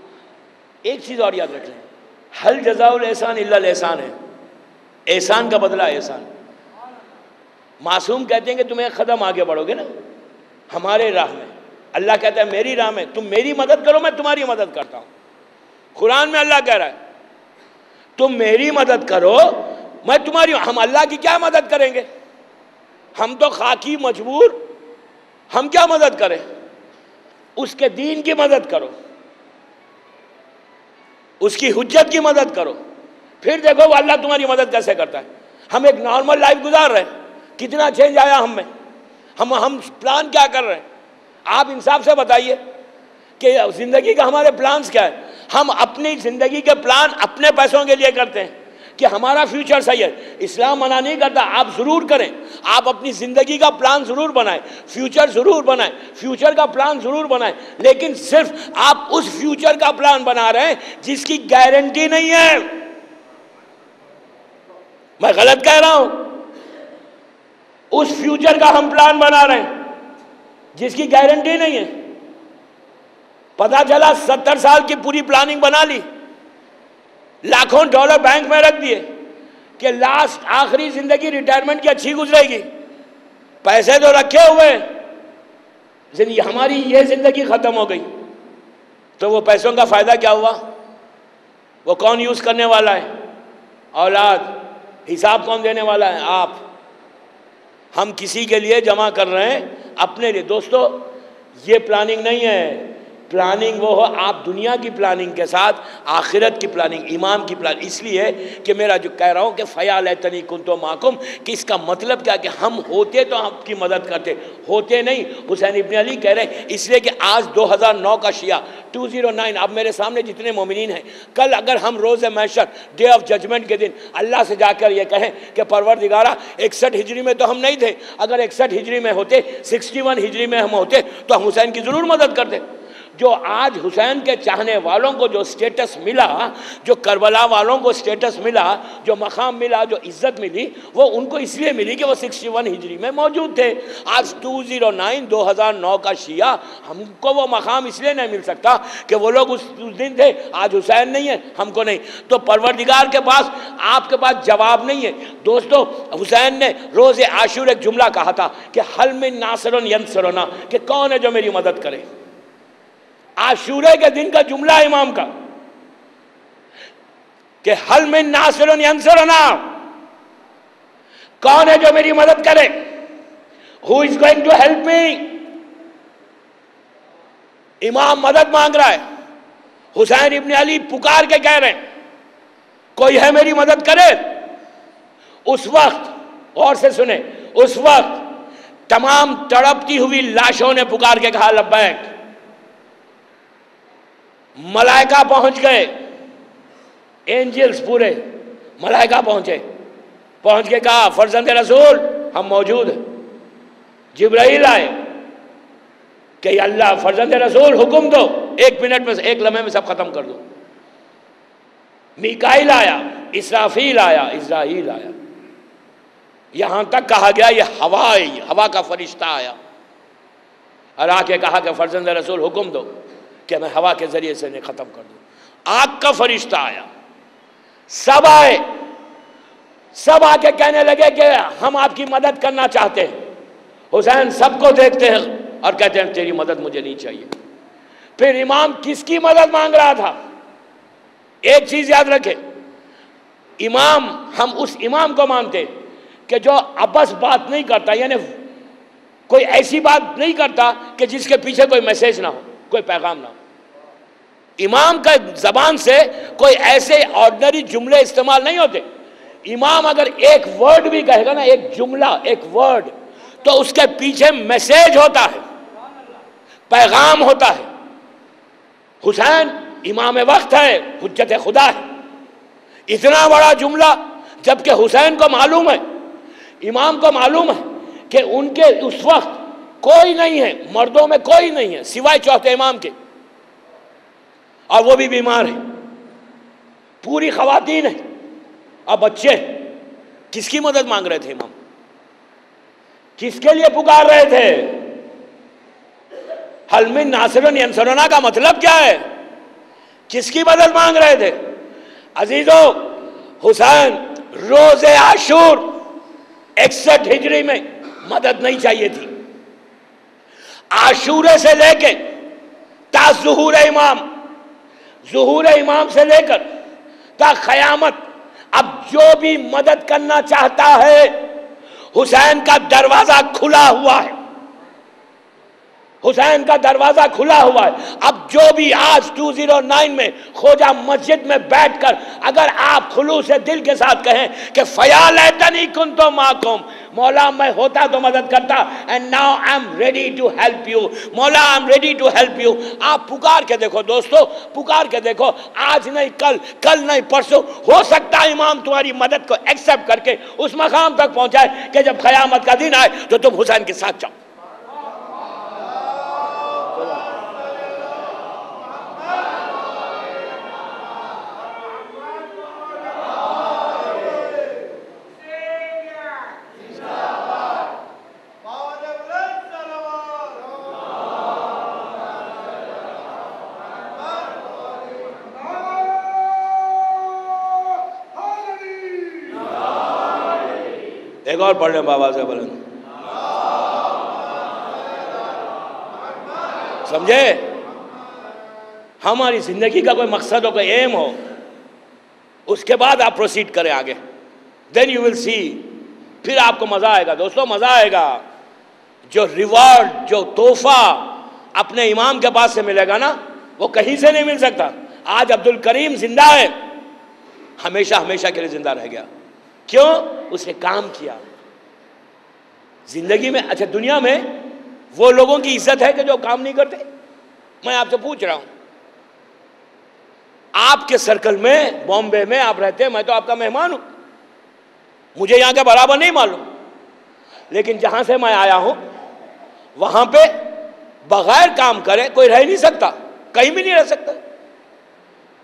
एक चीज़ और याद रख लें। हल जजाउल एहसान इल्ला एहसान है। एहसान का बदला एहसान। मासूम कहते हैं कि तुम एक कदम आगे बढ़ोगे ना, हमारे राह में। अल्लाह कहता है, मेरी राह में, तुम मेरी मदद करो, मैं तुम्हारी मदद करता हूँ। कुरान में अल्लाह कह रहा है, तुम मेरी मदद करो, मैं तुम्हारी, हम अल्लाह की क्या मदद करेंगे? हम तो खाकी मजबूर, हम क्या मदद करें? उसके दीन की मदद करो, उसकी हुज्जत की मदद करो, फिर देखो वो अल्लाह तुम्हारी मदद कैसे करता है। हम एक नॉर्मल लाइफ गुजार रहे हैं, कितना चेंज आया हम में, हम हम प्लान क्या कर रहे हैं? आप इंसाफ से बताइए कि ज़िंदगी का हमारे प्लान्स क्या है? हम अपनी ज़िंदगी के प्लान अपने पैसों के लिए करते हैं कि हमारा फ्यूचर सही है। इस्लाम मना नहीं करता, आप ज़रूर करें। आप अपनी ज़िंदगी का प्लान ज़रूर बनाएँ। फ्यूचर ज़रूर बनाएँ। फ्यूचर का प्लान ज़रूर बनाएँ। लेकिन सिर्फ़ आप उस फ्यूचर का प्लान बना रहे हैं जिसकी गारंटी नहीं है। मैं गलत कह रहा हूँ? उस फ्यूचर का हम प्लान बना रहे हैं जिसकी गारंटी नहीं है। पता चला सत्तर साल की पूरी प्लानिंग बना ली। लाखों डॉलर बैंक में रख दिए कि लास्ट आखिरी ज़िंदगी रिटायरमेंट की अच्छी गुजरेगी। पैसे तो रखे हुए ज़िंदगी हमारी ये ज़िंदगी खत्म हो गई। तो वो पैसों का फ़ायदा क्या हुआ? वो कौन यूज़ करने वाला है? औलाद, हिसाब कौन देने वाला है? आप। हम किसी के लिए जमा कर रहे हैं, अपने लिए। दोस्तों, ये प्लानिंग नहीं है प्लानिंग वो हो, आप दुनिया की प्लानिंग के साथ, आखिरत की प्लानिंग इमाम की प्लानिंग इसलिए कि मेरा जो कह रहा हूँ कि फ़याल तनी कुन तो माकुम, कि इसका मतलब क्या कि हम होते तो आपकी मदद करते, होते नहीं. हुसैन इबन अली कह रहे हैं, इसलिए कि आज 2009 का शिया 209 अब मेरे सामने जितने मोमिन हैं, कल अगर हम रोज़ मैशर डे ऑफ़ जजमेंट के दिन, अल्लाह से जाकर ये कहें कि परवर दिगारा इकसठ हिजरी में तो हम नहीं थे. अगर इकसठ हिजरी में होते, सिक्सटी हिजरी में हम होते तो हम हुसैन की ज़रूर मदद करते. जो आज हुसैन के चाहने वालों को जो स्टेटस मिला जो करबला वालों को स्टेटस मिला जो मकाम मिला जो इज़्ज़त मिली वो उनको इसलिए मिली कि वो 61 हिजरी में मौजूद थे। आज 209 2009 का शिया हमको वो मकाम इसलिए नहीं मिल सकता कि वो लोग उस, उस दिन थे आज हुसैन नहीं है हमको नहीं। तो परवरदिगार के पास आपके पास जवाब नहीं है। दोस्तों हुसैन ने रोज़ आशूर एक जुमला कहा था कि हल में नासरन यंसरना कि कौन है जो मेरी मदद करे? आशूरे के दिन का जुमला इमाम का, कि हल में नासिर ना। कौन है जो मेरी मदद करे? Who is going to help me इमाम मदद मांग रहा है। हुसैन इब्ने अली पुकार के कह रहे हैं, कोई है मेरी मदद करे? उस वक्त, और से सुने, उस वक्त तमाम तड़पती हुई लाशों ने पुकार के कहा, लब्बैक मलाइका पहुँच गए। एंजल्स पूरे मलाइका पहुँचे। पहुँच के कहा, फर्जंद रसूल, हम मौजूद हैं। जिब्राइल आए। कि अल्लाह, फर्जंद रसूल, हुक्म दो। एक मिनट में, एक लम्हे में सब खत्म कर दो। मिकाइल आया, इसराफील आया इसराइल आया। यहाँ तक कहा गया, ये हवा आई हवा का फरिश्ता आया। और आके कहा कि फर्जंद रसूल, हुक्म दो। कि मैं हवा के ज़रिए से इन्हें खत्म कर दूँ। आग का फरिश्ता आया। सब आए। सब आके कहने लगे कि हम आपकी मदद करना चाहते हैं। हुसैन, सबको देखते हैं और कहते हैं, तेरी मदद मुझे नहीं चाहिए। फिर इमाम किसकी मदद मांग रहा था? एक चीज़ याद रखें। इमाम, हम उस इमाम को मानते कि जो आपस बात नहीं करता, यानी कोई ऐसी बात नहीं करता कि जिसके पीछे कोई मैसेज ना हो, कोई पैगाम ना हो। इमाम का जबान से कोई ऐसे ऑर्डनरी जुमले इस्तेमाल नहीं होते। इमाम अगर एक वर्ड भी कहेगा ना, एक जुमला, एक वर्ड तो उसके पीछे मैसेज होता है, पैगाम होता है। हुसैन इमाम वक्त है, हुज्जत खुदा है। इतना बड़ा जुमला, जबकि हुसैन को मालूम है। इमाम को मालूम है कि उनके उस वक्त कोई नहीं है, मर्दों में कोई नहीं है, सिवाय चौथे इमाम के। और वो भी बीमार है। पूरी खातन है। और बच्चे, किसकी मदद मांग रहे थे इमाम किसके लिए पुकार रहे थे? हलमिन नासरन यंसरोना का मतलब क्या है? किसकी मदद मांग रहे थे? अजीजो, हुसैन, रोज आशूर, इकसठ हिजरी में मदद नहीं चाहिए थी। आशूरे से लेके ता जहूर इमाम जहूर इमाम से लेकर ता खयामत अब जो भी मदद करना चाहता है, हुसैन का दरवाज़ा खुला हुआ है। हुसैन का दरवाज़ा खुला हुआ है। अब जो भी आज 209 में खोजा मस्जिद में बैठकर अगर आप खुलू से दिल के साथ कहें कि फयाल तनी कुन तो माकुम, मौला मैं होता तो मदद करता and now I am ready to help you मौला I am ready to help you आप पुकार के देखो दोस्तों, पुकार के देखो, आज नहीं, कल कल नहीं, परसों, हो सकता है इमाम तुम्हारी मदद को एक्सेप्ट करके उस मकाम तक पहुँचाए कि जब क़यामत का दिन आए तो तुम हुसैन के साथ जाओ। एक और पढ़ लें बाबा से बुलंद समझे? हमारी ज़िंदगी का कोई मकसद हो, कोई एम हो, उसके बाद आप प्रोसीड करें आगे। देन यू विल सी फिर आपको मज़ा आएगा। दोस्तों, मज़ा आएगा। जो रिवॉर्ड जो तोहफा अपने इमाम के पास से मिलेगा ना, वो कहीं से नहीं मिल सकता। आज अब्दुल करीम ज़िंदा है। हमेशा हमेशा के लिए ज़िंदा रह गया। क्यों? उसने काम किया। ज़िंदगी में अच्छा दुनिया में वो लोगों की इज़्ज़त है कि जो काम नहीं करते? मैं आपसे पूछ रहा हूँ। आपके सर्कल में, बॉम्बे में आप रहते हैं, मैं तो आपका मेहमान हूँ। मुझे यहाँ के बराबर नहीं मालूम। लेकिन जहाँ से मैं आया हूँ, वहाँ पे बगैर काम करे कोई रह नहीं सकता, कहीं भी नहीं रह सकता।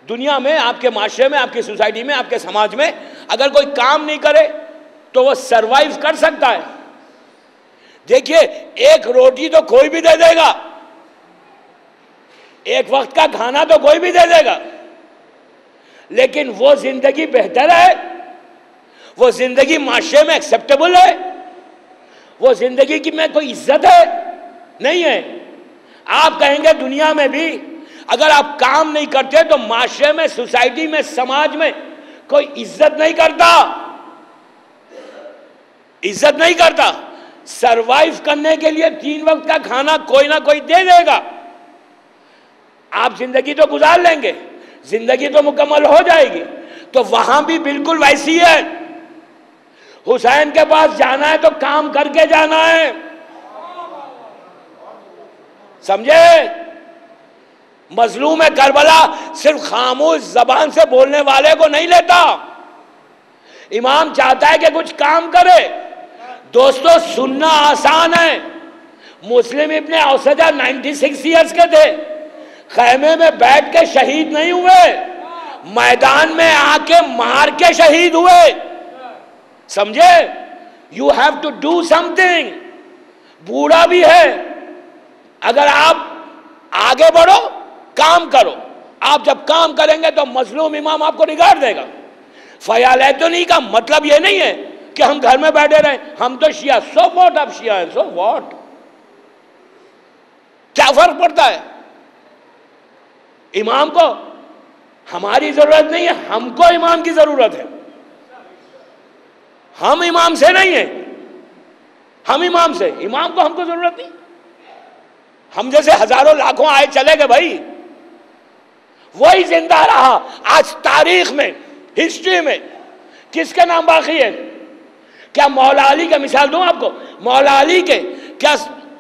दुनिया में, आपके माशरे में, आपकी सोसाइटी में, आपके समाज में अगर कोई काम नहीं करे तो वो सरवाइव कर सकता है। देखिए, एक रोटी तो कोई भी दे देगा। एक वक्त का खाना तो कोई भी दे देगा। लेकिन वो ज़िंदगी बेहतर है, वो ज़िंदगी माशरे में एक्सेप्टेबल है, वो ज़िंदगी की में कोई इज़्ज़त है, नहीं है। आप कहेंगे दुनिया में भी अगर आप काम नहीं करते तो माशरे में, सोसाइटी में, समाज में कोई इज़्ज़त नहीं करता। इज़्ज़त नहीं करता। सरवाइव करने के लिए तीन वक्त का खाना कोई ना कोई दे देगा। आप ज़िंदगी तो गुजार लेंगे, ज़िंदगी तो मुकम्मल हो जाएगी। तो वहाँ भी बिल्कुल वैसी है। हुसैन के पास जाना है तो काम करके जाना है। समझे? मजलूम है करबला सिर्फ़ खामोश जबान से बोलने वाले को नहीं लेता। इमाम चाहता है कि कुछ काम करे। दोस्तों, सुनना आसान है। मुस्लिम इब्ने औसजा 96 इयर्स के थे। खैमे में बैठ के शहीद नहीं हुए। मैदान में आके मार के शहीद हुए। समझे? You have to do something बूढ़ा भी है। अगर आप आगे बढ़ो, काम करो। आप जब काम करेंगे तो मजलूम इमाम आपको निगार देगा। फयाल नहीं का मतलब यह नहीं है कि हम घर में बैठे रहे? हम तो शिया सो वॉट आप शिया है सो वॉट। क्या फ़र्क पड़ता है? इमाम को हमारी ज़रूरत नहीं है, हमको इमाम की ज़रूरत है। हम इमाम से नहीं है। हम इमाम से, इमाम को हमको ज़रूरत नहीं। हम जैसे हज़ारों लाखों आए, चले गए भाई। वही ज़िंदा रहा आज तारीख में, हिस्ट्री में। किसके नाम बाकी है? क्या मौला अली का मिसाल दूँ आपको? मौला अली के क्या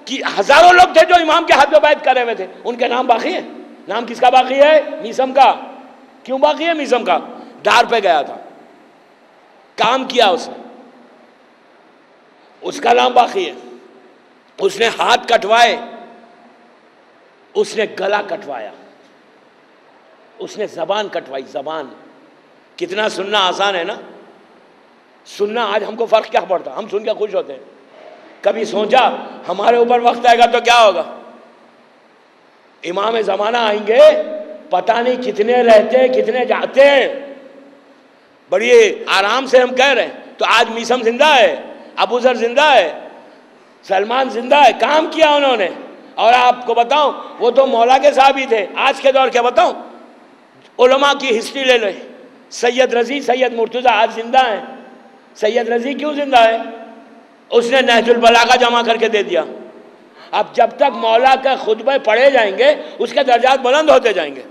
कि हज़ारों लोग थे जो इमाम के हाथ में बैत करे हुए थे। उनके नाम बाकी है। नाम किसका बाकी है? मीसम का। क्यों बाकी है मीसम का? डार पे गया था। काम किया उसने। उसका नाम बाकी है। उसने हाथ कटवाए। उसने गला कटवाया। उसने जबान कटवाई, जबान। कितना सुनना आसान है ना? सुनना, आज हमको फ़र्क क्या पड़ता? हम सुन के खुश होते हैं। कभी सोचा, हमारे ऊपर वक्त आएगा तो क्या होगा? इमाम जमाना आएँगे, पता नहीं कितने रहते हैं, कितने जाते हैं। बड़ी आराम से हम कह रहे हैं तो आज मीसम ज़िंदा है अबूजर ज़िंदा है, सलमान ज़िंदा है, काम किया उन्होंने। और आपको बताऊँ, वो तो मौला के साहब ही थे, आज के दौर क्या बताऊँ, उलमा की हिस्ट्री ले लो। सैयद रज़ी, सैयद मुर्तज़ा आज ज़िंदा है। सैयद रज़ी क्यों ज़िंदा है? उसने नहजुल बलागा जमा करके दे दिया। अब जब तक मौला के खुतबे पढ़े जाएँगे, उसके दर्जात बुलंद होते जाएँगे।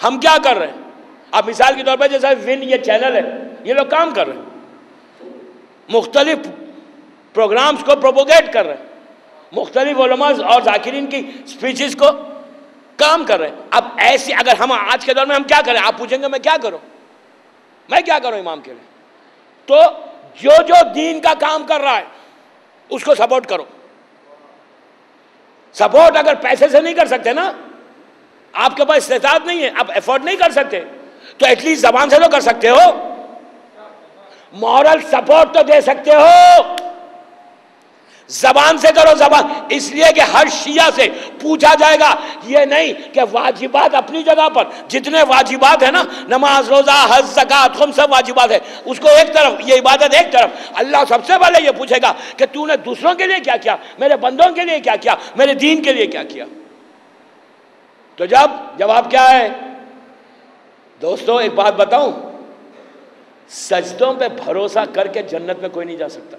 हम क्या कर रहे हैं? अब मिसाल के तौर पर जैसा विन ये चैनल है, ये लोग काम कर रहे हैं। मुख्तलिफ़ प्रोग्राम्स को प्रोपोगेट कर रहे हैं। मुख्तलिफ़ और जाकिरीन की स्पीचेस को काम कर रहे हैं। अब ऐसे अगर हम आज के दौर में हम क्या करें? आप पूछेंगे, मैं क्या करूँ? मैं क्या करूँ इमाम के लिए? तो जो जो दीन का काम कर रहा है, उसको सपोर्ट करो। सपोर्ट अगर पैसे से नहीं कर सकते ना, आपके पास इस्तेताद नहीं है, आप एफोर्ड नहीं कर सकते तो एटलीस्ट जबान से तो कर सकते हो। मॉरल सपोर्ट तो दे सकते हो। जबान से करो, जबान। इसलिए कि हर शिया से पूछा जाएगा, ये नहीं कि वाजिबात अपनी जगह पर। जितने वाजिबात है ना, नमाज़, रोजा, हज, जक़ात, हम सब वाजिबात है। उसको एक तरफ़, ये इबादत एक तरफ़। अल्लाह सबसे पहले ये पूछेगा कि तूने दूसरों के लिए क्या किया? मेरे बंदों के लिए क्या किया? मेरे दीन के लिए क्या किया? तो जब जवाब क्या है? दोस्तों, एक बात बताऊँ, सजदों पे भरोसा करके जन्नत में कोई नहीं जा सकता।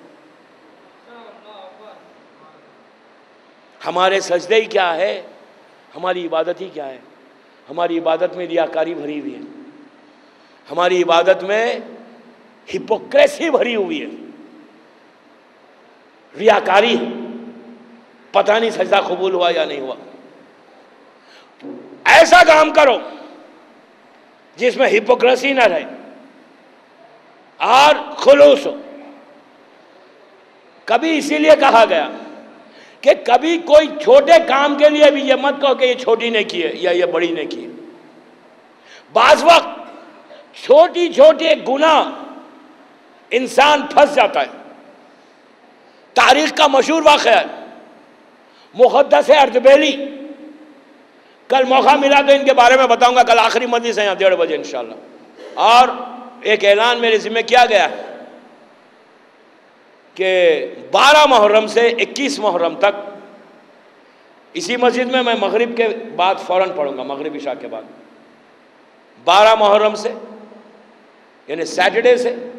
हमारे सजदे ही क्या है? हमारी इबादत ही क्या है? हमारी इबादत में रियाकारी भरी हुई है। हमारी इबादत में हिपोक्रेसी भरी हुई है। रियाकारी है। पता नहीं सजदा कबूल हुआ या नहीं हुआ। ऐसा काम करो जिसमें हिपोक्रेसी ना रहे। और खुलूस हो। कभी इसीलिए कहा गया कि कभी कोई छोटे काम के लिए भी ये मत कहो कि ये छोटी ने की है या ये बड़ी ने की बाज वक्त छोटी छोटी गुना इंसान फंस जाता है। तारीख का मशहूर वाक़ है मुकदस है अर्दबेली। कल मौका मिला तो इनके बारे में बताऊँगा, कल आखिरी मजलिस है यहाँ, डेढ़ बजे इंशाल्लाह। और एक ऐलान मेरे ज़िम्मे किया गया है। कि 12 मुहर्रम से 21 मुहर्रम तक, इसी मस्जिद में मैं मगरिब के बाद फ़ौरन पढ़ूँगा, मगरिब इशा के बाद। 12 मुहर्रम से, यानी सैटरडे से,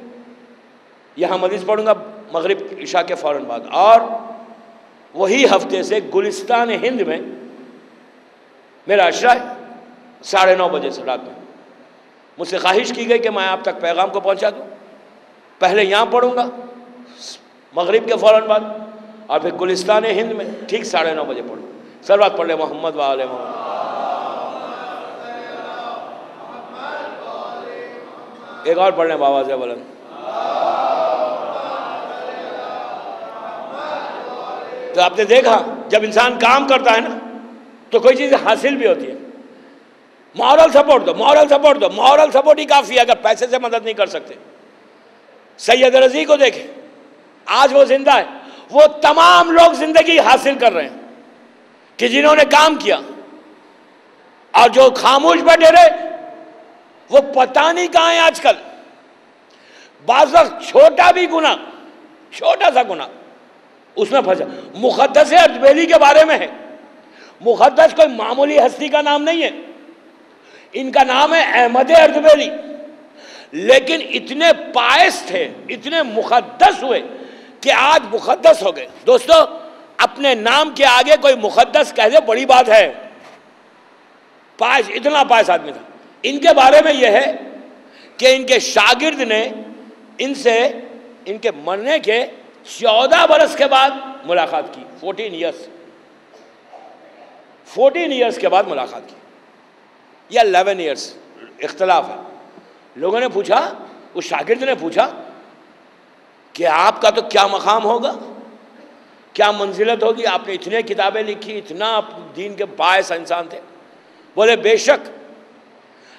यहाँ मस्जिद पढ़ूँगा, मगरिब इशा के फ़ौरन बाद। और वही हफ़्ते से गुलिस्तान हिंद में मेरा अशरा साढ़े नौ बजे से रात में। मुझसे ख्वाहिश की गई कि मैं आप तक पैगाम को पहुँचा दूँ। पहले यहाँ पढ़ूँगा मगरिब के फ़ौरन बाद, और फिर गुलिस्तान हिंद में ठीक साढ़े नौ बजे पढ़ूँ। सरवात पढ़ ले मोहम्मद वाले मोहम्मद। एक और पढ़ लें बाबा से बुलंद तो आपने देखा, जब इंसान काम करता है ना तो कोई चीज़ हासिल भी होती है। मॉरल सपोर्ट दो मॉरल सपोर्ट दो मॉरल सपोर्ट ही काफ़ी है, अगर पैसे से मदद नहीं कर सकते। सैयद रज़ी को देखें आज वो ज़िंदा है। वो तमाम लोग ज़िंदगी हासिल कर रहे हैं कि जिन्होंने काम किया। और जो खामोश बैठे रहे, वो पता नहीं कहाँ है आजकल। बाज छोटा भी गुना, छोटा सा गुना, उसमें फंसा मुकदस अजबेली के बारे में है। मुकदस कोई मामूली हस्ती का नाम नहीं है। इनका नाम है अहमद अर्दबेली लेकिन इतने पायस थे इतने मुकदस हुए कि आज मुकदस हो गए। दोस्तों, अपने नाम के आगे कोई मुकदस कह दे, बड़ी बात है। पायस इतना पायस आदमी था। इनके बारे में यह है कि इनके शागिर्द ने इनसे, इनके मरने के चौदह बरस के बाद मुलाकात की। फोर्टीन ईयर्स फोर्टीन ईयर्स के बाद मुलाकात की। या अलेवन ईयर्स इख्तलाफ है। लोगों ने पूछा, उस शागिर्द ने पूछा कि आपका तो क्या मकाम होगा? क्या मंजिलत होगी? आपने इतने किताबें लिखी, इतना दीन के बायस इंसान थे। बोले, बेशक,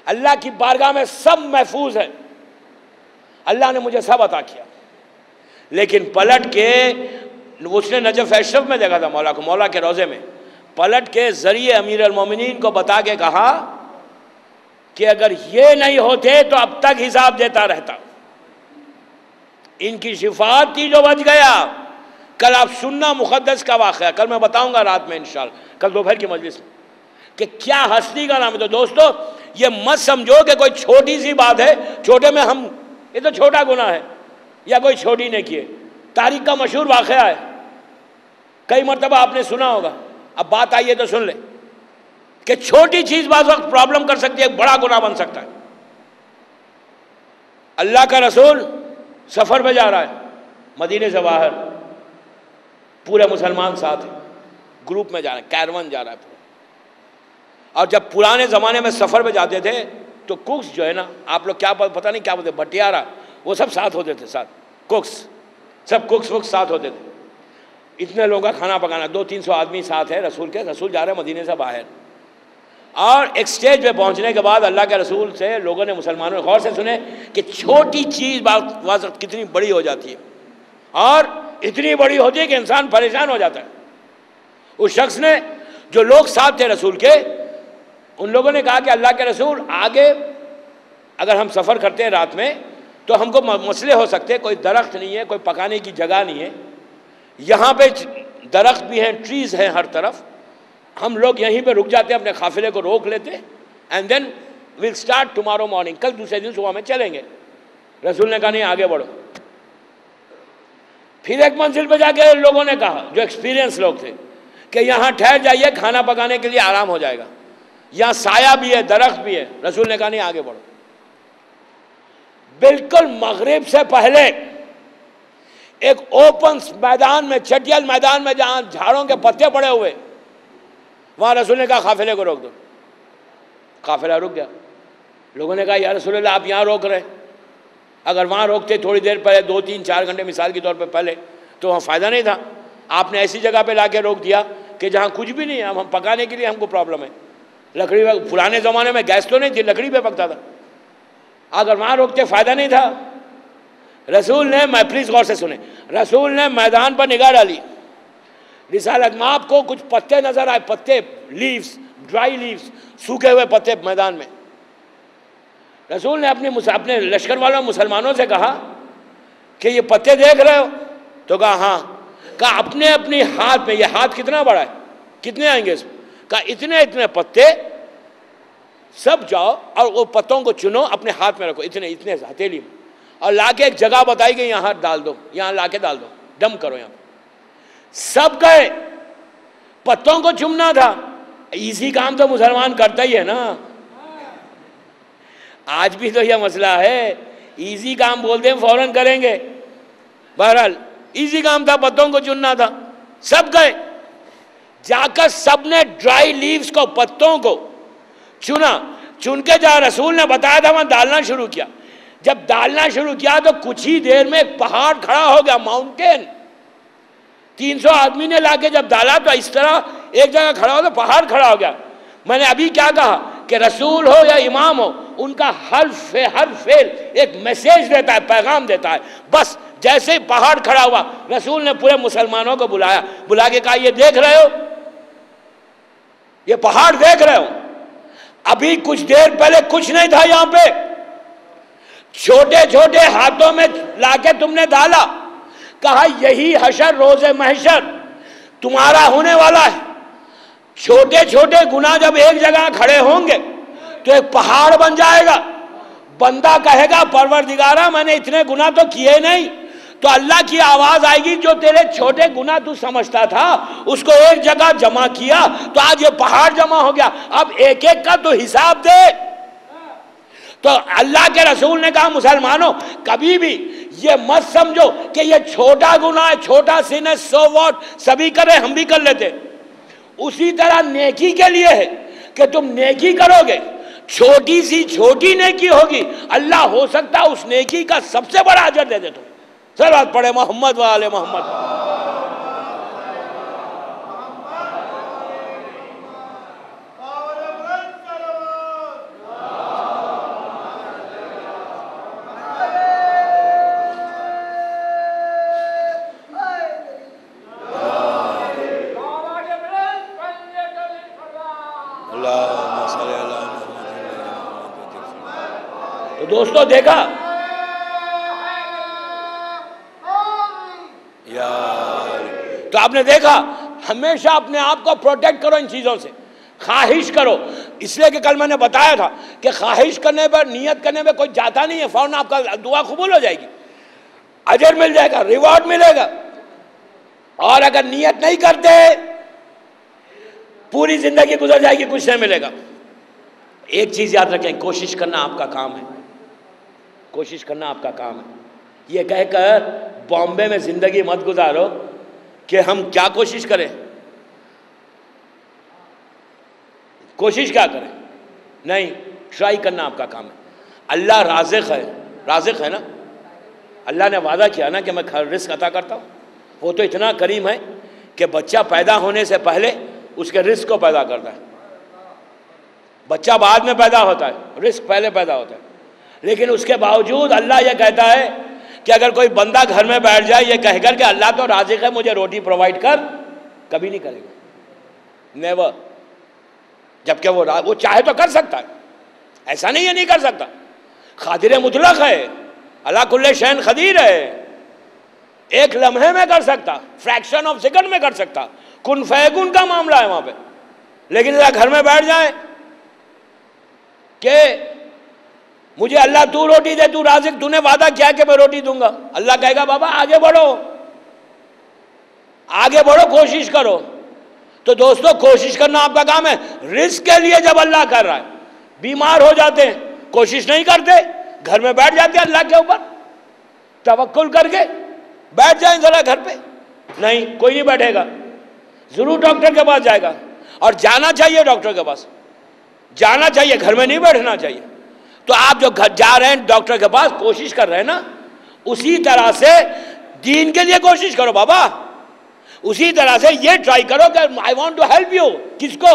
अल्लाह की बारगाह में सब महफूज है। अल्लाह ने मुझे सब अता किया। लेकिन पलट के उसने नजफ अशरफ में देखा था, मौला को, मौला के रोज़े में। पलट के ज़रिए अमीर अलमोमिन को बता के कहा कि अगर ये नहीं होते तो अब तक हिसाब देता रहता। इनकी शिफात थी जो बच गया। कल आप सुनना मुकदस का वाक़ कल मैं बताऊँगा रात में इंशाल कल दोपहर की मजलिस में, कि क्या हस्ती का नाम है। तो दोस्तों, ये मत समझो कि कोई छोटी सी बात है, छोटे में हम, ये तो छोटा गुना है, या कोई छोटी ने किए तारीख का मशहूर वाक़ है। कई मरतबा आपने सुना होगा। अब बात आई है तो सुन ले, कि छोटी चीज़ बाज वक्त प्रॉब्लम कर सकती है बड़ा गुना बन सकता है। अल्लाह का रसूल सफ़र में जा रहा है। मदीने से बाहर। पूरे मुसलमान साथ हैं। ग्रुप में जा रहे हैं। कैरवन जा रहा है पूरा। और जब पुराने ज़माने में सफ़र में जाते थे तो कुक्स जो है ना, आप लोग क्या पता नहीं क्या बोलते भटियारा वो सब साथ होते थे साथ। कुक्स। सब कुक्स वुक्स साथ होते थे। इतने लोगों का खाना पकाना, दो तीन सौ आदमी साथ है रसूल के। रसूल जा रहे हैं मदीने से बाहर। और एक स्टेज पे पहुँचने के बाद अल्लाह के रसूल से लोगों ने, मुसलमानों ने गौर से सुने कि छोटी चीज़ बात कितनी बड़ी हो जाती है। और इतनी बड़ी होती है कि इंसान परेशान हो जाता है। उस शख्स ने, जो लोग साथ थे रसूल के, उन लोगों ने कहा कि अल्लाह के रसूल, आगे अगर हम सफ़र करते हैं रात में तो हमको मसले हो सकते हैं, कोई दरख्त नहीं है, कोई पकाने की जगह नहीं है। यहाँ पे दरख्त भी हैं ट्रीज़ हैं हर तरफ़। हम लोग यहीं पे रुक जाते अपने काफिले को रोक लेते and then will start tomorrow morning कल दूसरे दिन सुबह में चलेंगे। रसूल ने कहा, नहीं, आगे बढ़ो। फिर एक मंजिल पे जाके लोगों ने कहा, जो एक्सपीरियंस लोग थे, कि यहाँ ठहर जाइए, खाना पकाने के लिए आराम हो जाएगा। यहाँ साया भी है, दरख्त भी है। रसूल ने कहा, नहीं, आगे बढ़ो। बिल्कुल मगरिब से पहले एक ओपन मैदान में, चटियल मैदान में, जहाँ झाड़ों के पत्ते पड़े हुए वहाँ रसूल ने कहा, काफिले को रोक दो। काफिला रुक गया। लोगों ने कहा यार रसूल आप यहाँ रोक रहे अगर वहाँ रोकते थोड़ी देर पहले, दो, तीन, चार घंटे मिसाल के तौर पर पहले तो वहाँ फ़ायदा नहीं था। आपने ऐसी जगह पे ला रोक दिया कि जहाँ कुछ भी नहीं है। हम पकाने के लिए हमको प्रॉब्लम है। लकड़ी पुराने ज़माने में गैस तो नहीं थी, लकड़ी पे पकता था। अगर वहाँ रोकते, फ़ायदा नहीं था। रसूल ने, मैं प्लीज़ गौर से सुने। रसूल ने मैदान पर निगाह डाली। रिसालत में आपको कुछ पत्ते नज़र आए, पत्ते लीव्स ड्राई लीव्स सूखे हुए पत्ते मैदान में। रसूल ने अपने अपने लश्कर वालों, मुसलमानों से कहा कि ये पत्ते देख रहे हो? तो कहा हाँ। कहा, अपने अपने हाथ में, ये हाथ कितना बड़ा है? कितने आएँगे इसमें? कहा, इतने इतने पत्ते, सब जाओ और वो पत्तों को चुनो, अपने हाथ में रखो। इतने इतने हथेली में। और लाके एक जगह बताई गई, यहाँ डाल दो, यहाँ लाके डाल दो डम करो यहाँ। सब गए। पत्तों को चुमना था। इसी काम तो मुसलमान करता ही है ना। आज भी तो यह मसला है। इजी काम बोलते हैं, फ़ौरन करेंगे। बहरहाल इजी काम था, पत्तों को चुनना था। सब गए। जाकर सबने ड्राई लीव्स को, पत्तों को चुना। चुन के जहाँ रसूल ने बताया था, वहाँ डालना शुरू किया। जब डालना शुरू किया तो कुछ ही देर में पहाड़ खड़ा हो गया माउंटेन 300 आदमी ने लाके जब डाला तो इस तरह एक जगह खड़ा हो तो पहाड़ खड़ा हो गया। मैंने अभी क्या कहा कि रसूल हो या इमाम हो, उनका हर फे, हर फेल एक मैसेज देता है, पैगाम देता है। बस जैसे ही पहाड़ खड़ा हुआ, रसूल ने पूरे मुसलमानों को बुलाया। बुला के कहा, ये देख रहे हो? ये पहाड़ देख रहे हो? अभी कुछ देर पहले कुछ नहीं था यहाँ पे। छोटे छोटे हाथों में लाके तुमने डाला। कहा, यही हशर, रोज़े महशर, तुम्हारा होने वाला है। छोटे छोटे गुना जब एक जगह खड़े होंगे तो एक पहाड़ बन जाएगा। बंदा कहेगा परवर दिगारा मैंने इतने गुना तो किए नहीं। तो अल्लाह की आवाज़ आएगी, जो तेरे छोटे गुना तू समझता था, उसको एक जगह जमा किया तो आज ये पहाड़ जमा हो गया। अब एक एक का तो हिसाब दे। तो अल्लाह के रसूल ने कहा, मुसलमानों, कभी भी ये मत समझो कि ये छोटा गुना है, छोटा सीन है सो वॉट सभी करे हम भी कर लेते उसी तरह नेकी के लिए है कि तुम नेकी करोगे, छोटी सी छोटी नेकी होगी। अल्लाह हो सकता उस नेकी का सबसे बड़ा अजर दे दे तुम। सर बात पढ़े, मोहम्मद वाले मोहम्मद। दोस्तों, देखा? यार तो आपने देखा? हमेशा अपने आप को प्रोटेक्ट करो इन चीज़ों से। ख्वाहिश करो। इसलिए कि कल मैंने बताया था कि ख्वाहिश करने पर, नियत करने में कोई जाता नहीं है, फ़ौरन आपका दुआ कबूल हो जाएगी। अजर मिल जाएगा रिवॉर्ड मिलेगा। और अगर नियत नहीं करते, पूरी ज़िंदगी गुजर जाएगी, कुछ नहीं मिलेगा। एक चीज़ याद रखें, कोशिश करना आपका काम है। कोशिश करना आपका काम है। ये कहकर बॉम्बे में ज़िंदगी मत गुजारो कि हम क्या कोशिश करें। कोशिश क्या करें? नहीं ट्राई करना आपका काम है। अल्लाह राजिक है। राजिक है ना? अल्लाह ने वादा किया ना कि मैं रिस्क अता करता हूँ। वो तो इतना करीम है कि बच्चा पैदा होने से पहले उसके रिस्क को पैदा करता है। बच्चा बाद में पैदा होता है। रिस्क पहले पैदा होता है। लेकिन उसके बावजूद अल्लाह यह कहता है कि अगर कोई बंदा घर में बैठ जाए, ये कहकर के अल्लाह तो राजिक है, मुझे रोटी प्रोवाइड कर, कभी नहीं करेगा। नेवर जबकि वो वो चाहे तो कर सकता है। ऐसा नहीं है, नहीं कर सकता। खादिर मुतलक है अल्लाह कुल्ले शैन खदीर है। एक लम्हे में कर सकता फ्रैक्शन ऑफ़ सेकंड में कर सकता। कुन फैकुन का मामला है वहाँ पे। लेकिन घर में बैठ जाए, कि मुझे अल्लाह, तू रोटी दे, तू राजिक, तूने वादा किया कि मैं रोटी दूँगा? अल्लाह कहेगा, बाबा, आगे बढ़ो। आगे बढ़ो, कोशिश करो। तो दोस्तों, कोशिश करना आपका काम है। रिस्क के लिए जब अल्लाह कर रहा है, बीमार हो जाते हैं, कोशिश नहीं करते, घर में बैठ जाते हैं अल्लाह के ऊपर, तवक्कुल करके बैठ जाए जरा घर पे। नहीं, कोई नहीं बैठेगा। ज़रूर डॉक्टर के पास जाएगा। और जाना चाहिए डॉक्टर के पास। जाना चाहिए, घर में नहीं बैठना चाहिए। तो आप जो घर जा रहे हैं, डॉक्टर के पास कोशिश कर रहे हैं ना, उसी तरह से दीन के लिए कोशिश करो बाबा। उसी तरह से ये ट्राई करो कि I want to help you किसको?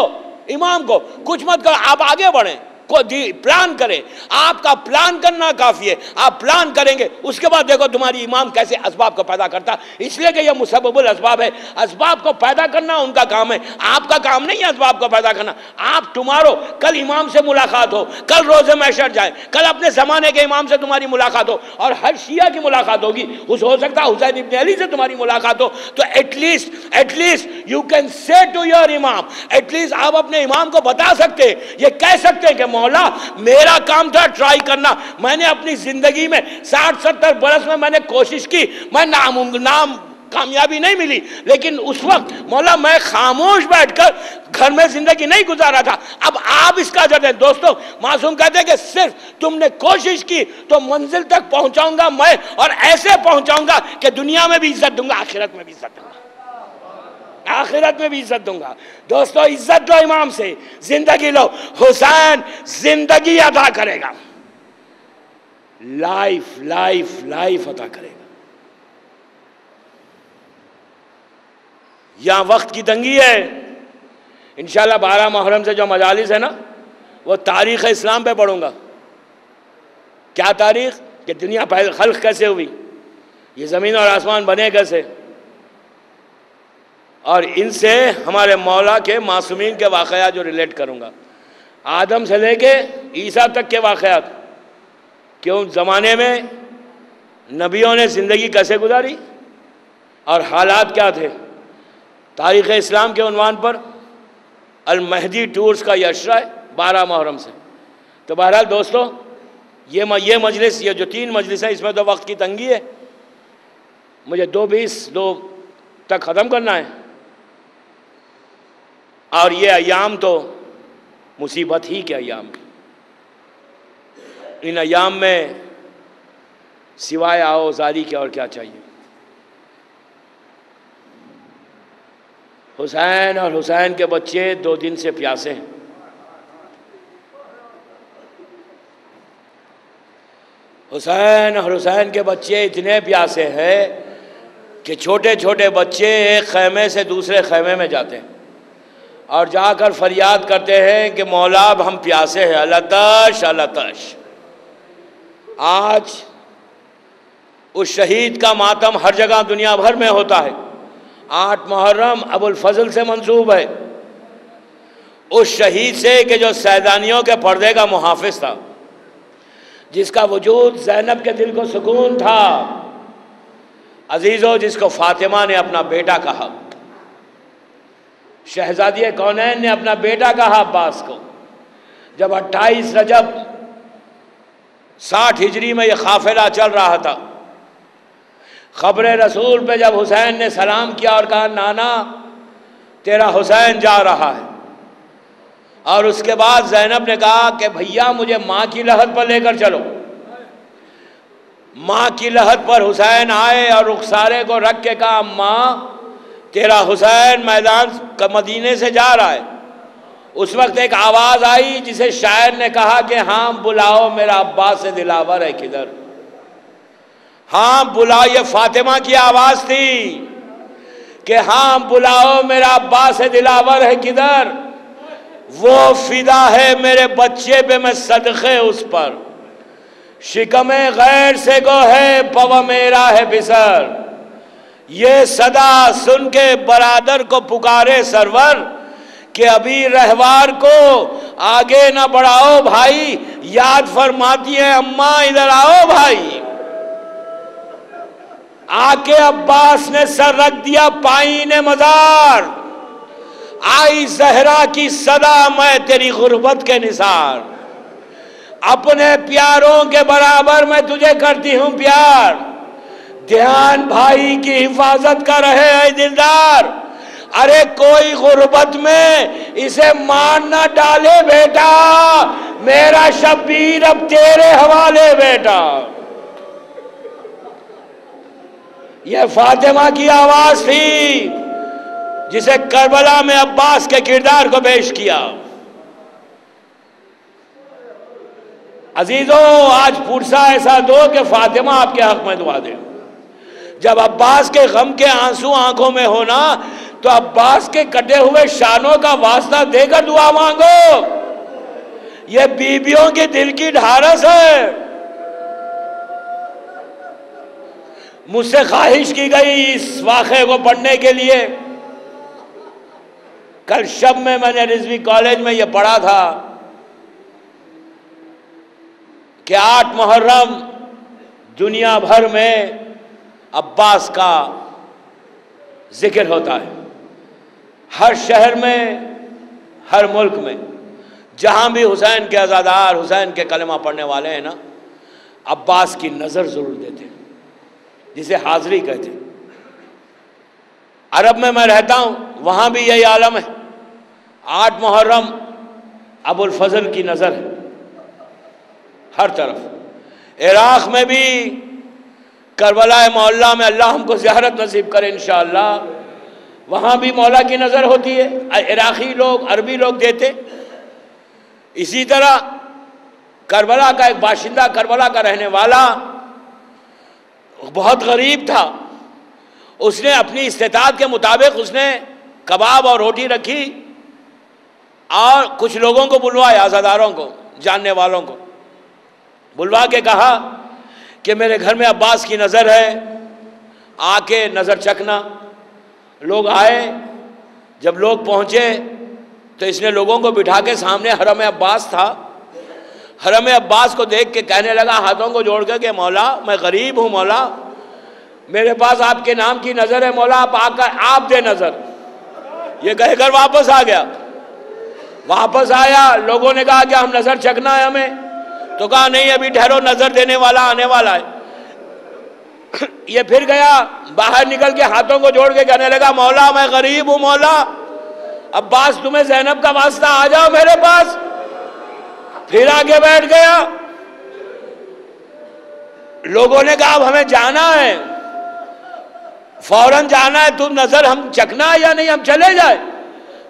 इमाम को। कुछ मत करो, आप आगे बढ़े। को प्लान करें। आपका प्लान करना काफ़ी है। आप प्लान करेंगे, उसके बाद देखो तुम्हारी इमाम कैसे असबाब को पैदा करता। इसलिए कि यह मुसबुल असबाब है। असबाब को पैदा करना उनका काम है। आपका काम नहीं है असबाब को पैदा करना। आप तुम्हारो, कल इमाम से मुलाकात हो, कल रोज़े मैशर जाए, कल अपने ज़माने के इमाम से तुम्हारी मुलाकात हो और हर शिया की मुलाकात होगी। उस, हो सकता है हुसैन इब्न अली से तुम्हारी मुलाकात हो। तो at least at least you can say to your इमाम एटलीस्ट आप अपने इमाम को बता सकते हैं। ये कह सकते हैं कि मौला, मेरा काम था ट्राई करना। मैंने अपनी ज़िंदगी में साठ, सत्तर बरस में मैंने कोशिश की, मैं नाम नाम कामयाबी नहीं मिली। लेकिन उस वक्त, मौला, मैं खामोश बैठकर घर में ज़िंदगी नहीं गुजारा था। अब आप इसका अजर दें दोस्तों, मासूम कहते हैं कि सिर्फ़ तुमने कोशिश की तो मंजिल तक पहुंचाऊँगा मैं, और ऐसे पहुंचाऊँगा कि दुनिया में भी इज़्ज़त दूँगा, आखिरत में भी इज़्ज़त दूँगा। आखिरत में भी इज़्ज़त दूँगा। दोस्तों, इज़्ज़त लो इमाम से। ज़िंदगी लो। हुसैन ज़िंदगी अदा करेगा। लाइफ लाइफ लाइफ अदा करेगा। यहाँ वक्त की तंगी है। इंशाल्लाह बारह मुहर्रम से जो मजालिस है ना, वो तारीख़ इस्लाम पे पढ़ूँगा। क्या तारीख? कि दुनिया खल्क कैसे हुई? ये ज़मीन और आसमान बने कैसे? और इनसे हमारे मौला के मासूमीन के वाक़ात जो रिलेट करूँगा। आदम से लेके ईसा तक के वाक़ात क्यों? ज़माने में नबियों ने ज़िंदगी कैसे गुजारी? और हालात क्या थे? तारीख़ इस्लाम के उनवान पर अलमहदी टूर्स का यशरा है बारह मुहर्रम से। तो बहरहाल दोस्तों ये म, ये मजलिस ये जो तीन मजलिस है इसमें तो वक्त की तंगी है। मुझे दो बीस दो तक ख़त्म करना है। और ये अयाम तो मुसीबत ही के अयाम इन अयाम में सिवाय आओजारी के और क्या चाहिए? हुसैन और हुसैन के बच्चे दो दिन से प्यासे हैं। हुसैन और हुसैन के बच्चे इतने प्यासे हैं कि छोटे छोटे बच्चे एक खैमे से दूसरे खैमे में जाते हैं। और जाकर फरियाद करते हैं कि मौलाब हम प्यासे हैं। अलतश अलतश आज उस शहीद का मातम हर जगह दुनिया भर में होता है। आठ मुहर्रम अबुल फजल से मंसूब है। उस शहीद से कि जो सैदानियों के पर्दे का मुहाफिज था, जिसका वजूद जैनब के दिल को सुकून था। अजीज़ों, जिसको फातिमा ने अपना बेटा कहा। शहजादी कौनैन ने अपना बेटा कहा अब्बास को? जब 28 रजब साठ हिजरी में यह काफिला चल रहा था, खबर रसूल पे जब हुसैन ने सलाम किया और कहा, नाना, तेरा हुसैन जा रहा है। और उसके बाद जैनब ने कहा कि, भैया, मुझे माँ की लहत पर लेकर चलो। माँ की लहत पर हुसैन आए और रुखसारे को रख के कहा, माँ तेरा हुसैन मैदान का मदीने से जा रहा है। उस वक्त एक आवाज़ आई जिसे शायर ने कहा कि हाँ बुलाओ मेरा अब्बास से दिलावर है किधर। हाँ बुलाओ, ये फातिमा की आवाज़ थी कि हाँ बुलाओ मेरा अब्बास से दिलावर है किधर। वो फिदा है मेरे बच्चे पे, मैं सदक़े उस पर। शिकम गैर से गो है, पव मेरा है बिसर। ये सदा सुन के बरादर को पुकारे सरवर कि अभी रहवार को आगे ना बढ़ाओ भाई, याद फरमाती है, अम्मा, इधर आओ भाई। आके अब्बास ने सर रख दिया पाई ने मजार। आई जहरा की सदा मैं तेरी गुर्बत के निसार। अपने प्यारों के बराबर मैं तुझे करती हूँ प्यार। ध्यान भाई की हिफाजत कर रहे है दिलदार। अरे कोई गुर्बत में इसे मार ना डाले बेटा। मेरा शब्बीर अब तेरे हवाले बेटा। यह फातिमा की आवाज़ थी, जिसे करबला में अब्बास के किरदार को पेश किया। अजीजों, आज पुरसा ऐसा दो कि फातिमा आपके हक में दुआ दे। जब अब्बास के गम के आँसू आँखों में होना तो अब्बास के कटे हुए शानों का वास्ता देकर दुआ मांगो। ये बीबियों के दिल की ढारस है। मुझसे ख्वाहिश की गई इस वाक़े को पढ़ने के लिए। कल शब में मैंने रिजवी कॉलेज में यह पढ़ा था कि आठ मुहर्रम दुनिया भर में अब्बास का ज़िक्र होता है। हर शहर में, हर मुल्क में, जहाँ भी हुसैन के आज़ादार, हुसैन के कलमा पढ़ने वाले हैं ना, अब्बास की नज़र ज़रूर देते हैं, जिसे हाज़री कहते अरब में मैं रहता हूँ, वहाँ भी यही आलम है। आठ मुहर्रम अबुल फजल की नज़र है, हर तरफ़। इराक़ में भी करबला मोहल्ला में अल्लाह हमको जहरत नसीब करे इन वहाँ भी मौला की नज़र होती है। इराक़ी लोग, अरबी लोग देते। इसी तरह करबला का एक बाशिंदा, करबला का रहने वाला, बहुत गरीब था। उसने अपनी इस्तात के मुताबिक उसने कबाब और रोटी रखी और कुछ लोगों को बुलवाया, आज़ादारों को, जानने वालों को। बुलवा के कहा कि मेरे घर में अब्बास की नज़र है, आके नज़र चखना। लोग आए, जब लोग पहुँचे तो इसने लोगों को बिठा के सामने हरम अब्बास था। हरम अब्बास को देख के कहने लगा, हाथों को जोड़ कर के, मौला, मैं गरीब हूँ, मौला। मेरे पास आपके नाम की नज़र है, मौला, आप आकर, आप दे नज़र। ये कहकर वापस आ गया। वापस आया, लोगों ने कहा कि, हम नज़र चखना है हमें। तो कहा, नहीं, अभी ठहरो, नज़र देने वाला, आने वाला है। ये फिर गया, बाहर निकल के हाथों को जोड़ के कहने लगा, मौला, मैं गरीब हूँ, मौला। अब्बास, तुम्हें जैनब का वास्ता आ जाओ मेरे पास। फिर आगे बैठ गया। लोगों ने कहा, अब हमें जाना है। फ़ौरन जाना है, तुम नज़र हम चकना है या नहीं, हम चले जाए?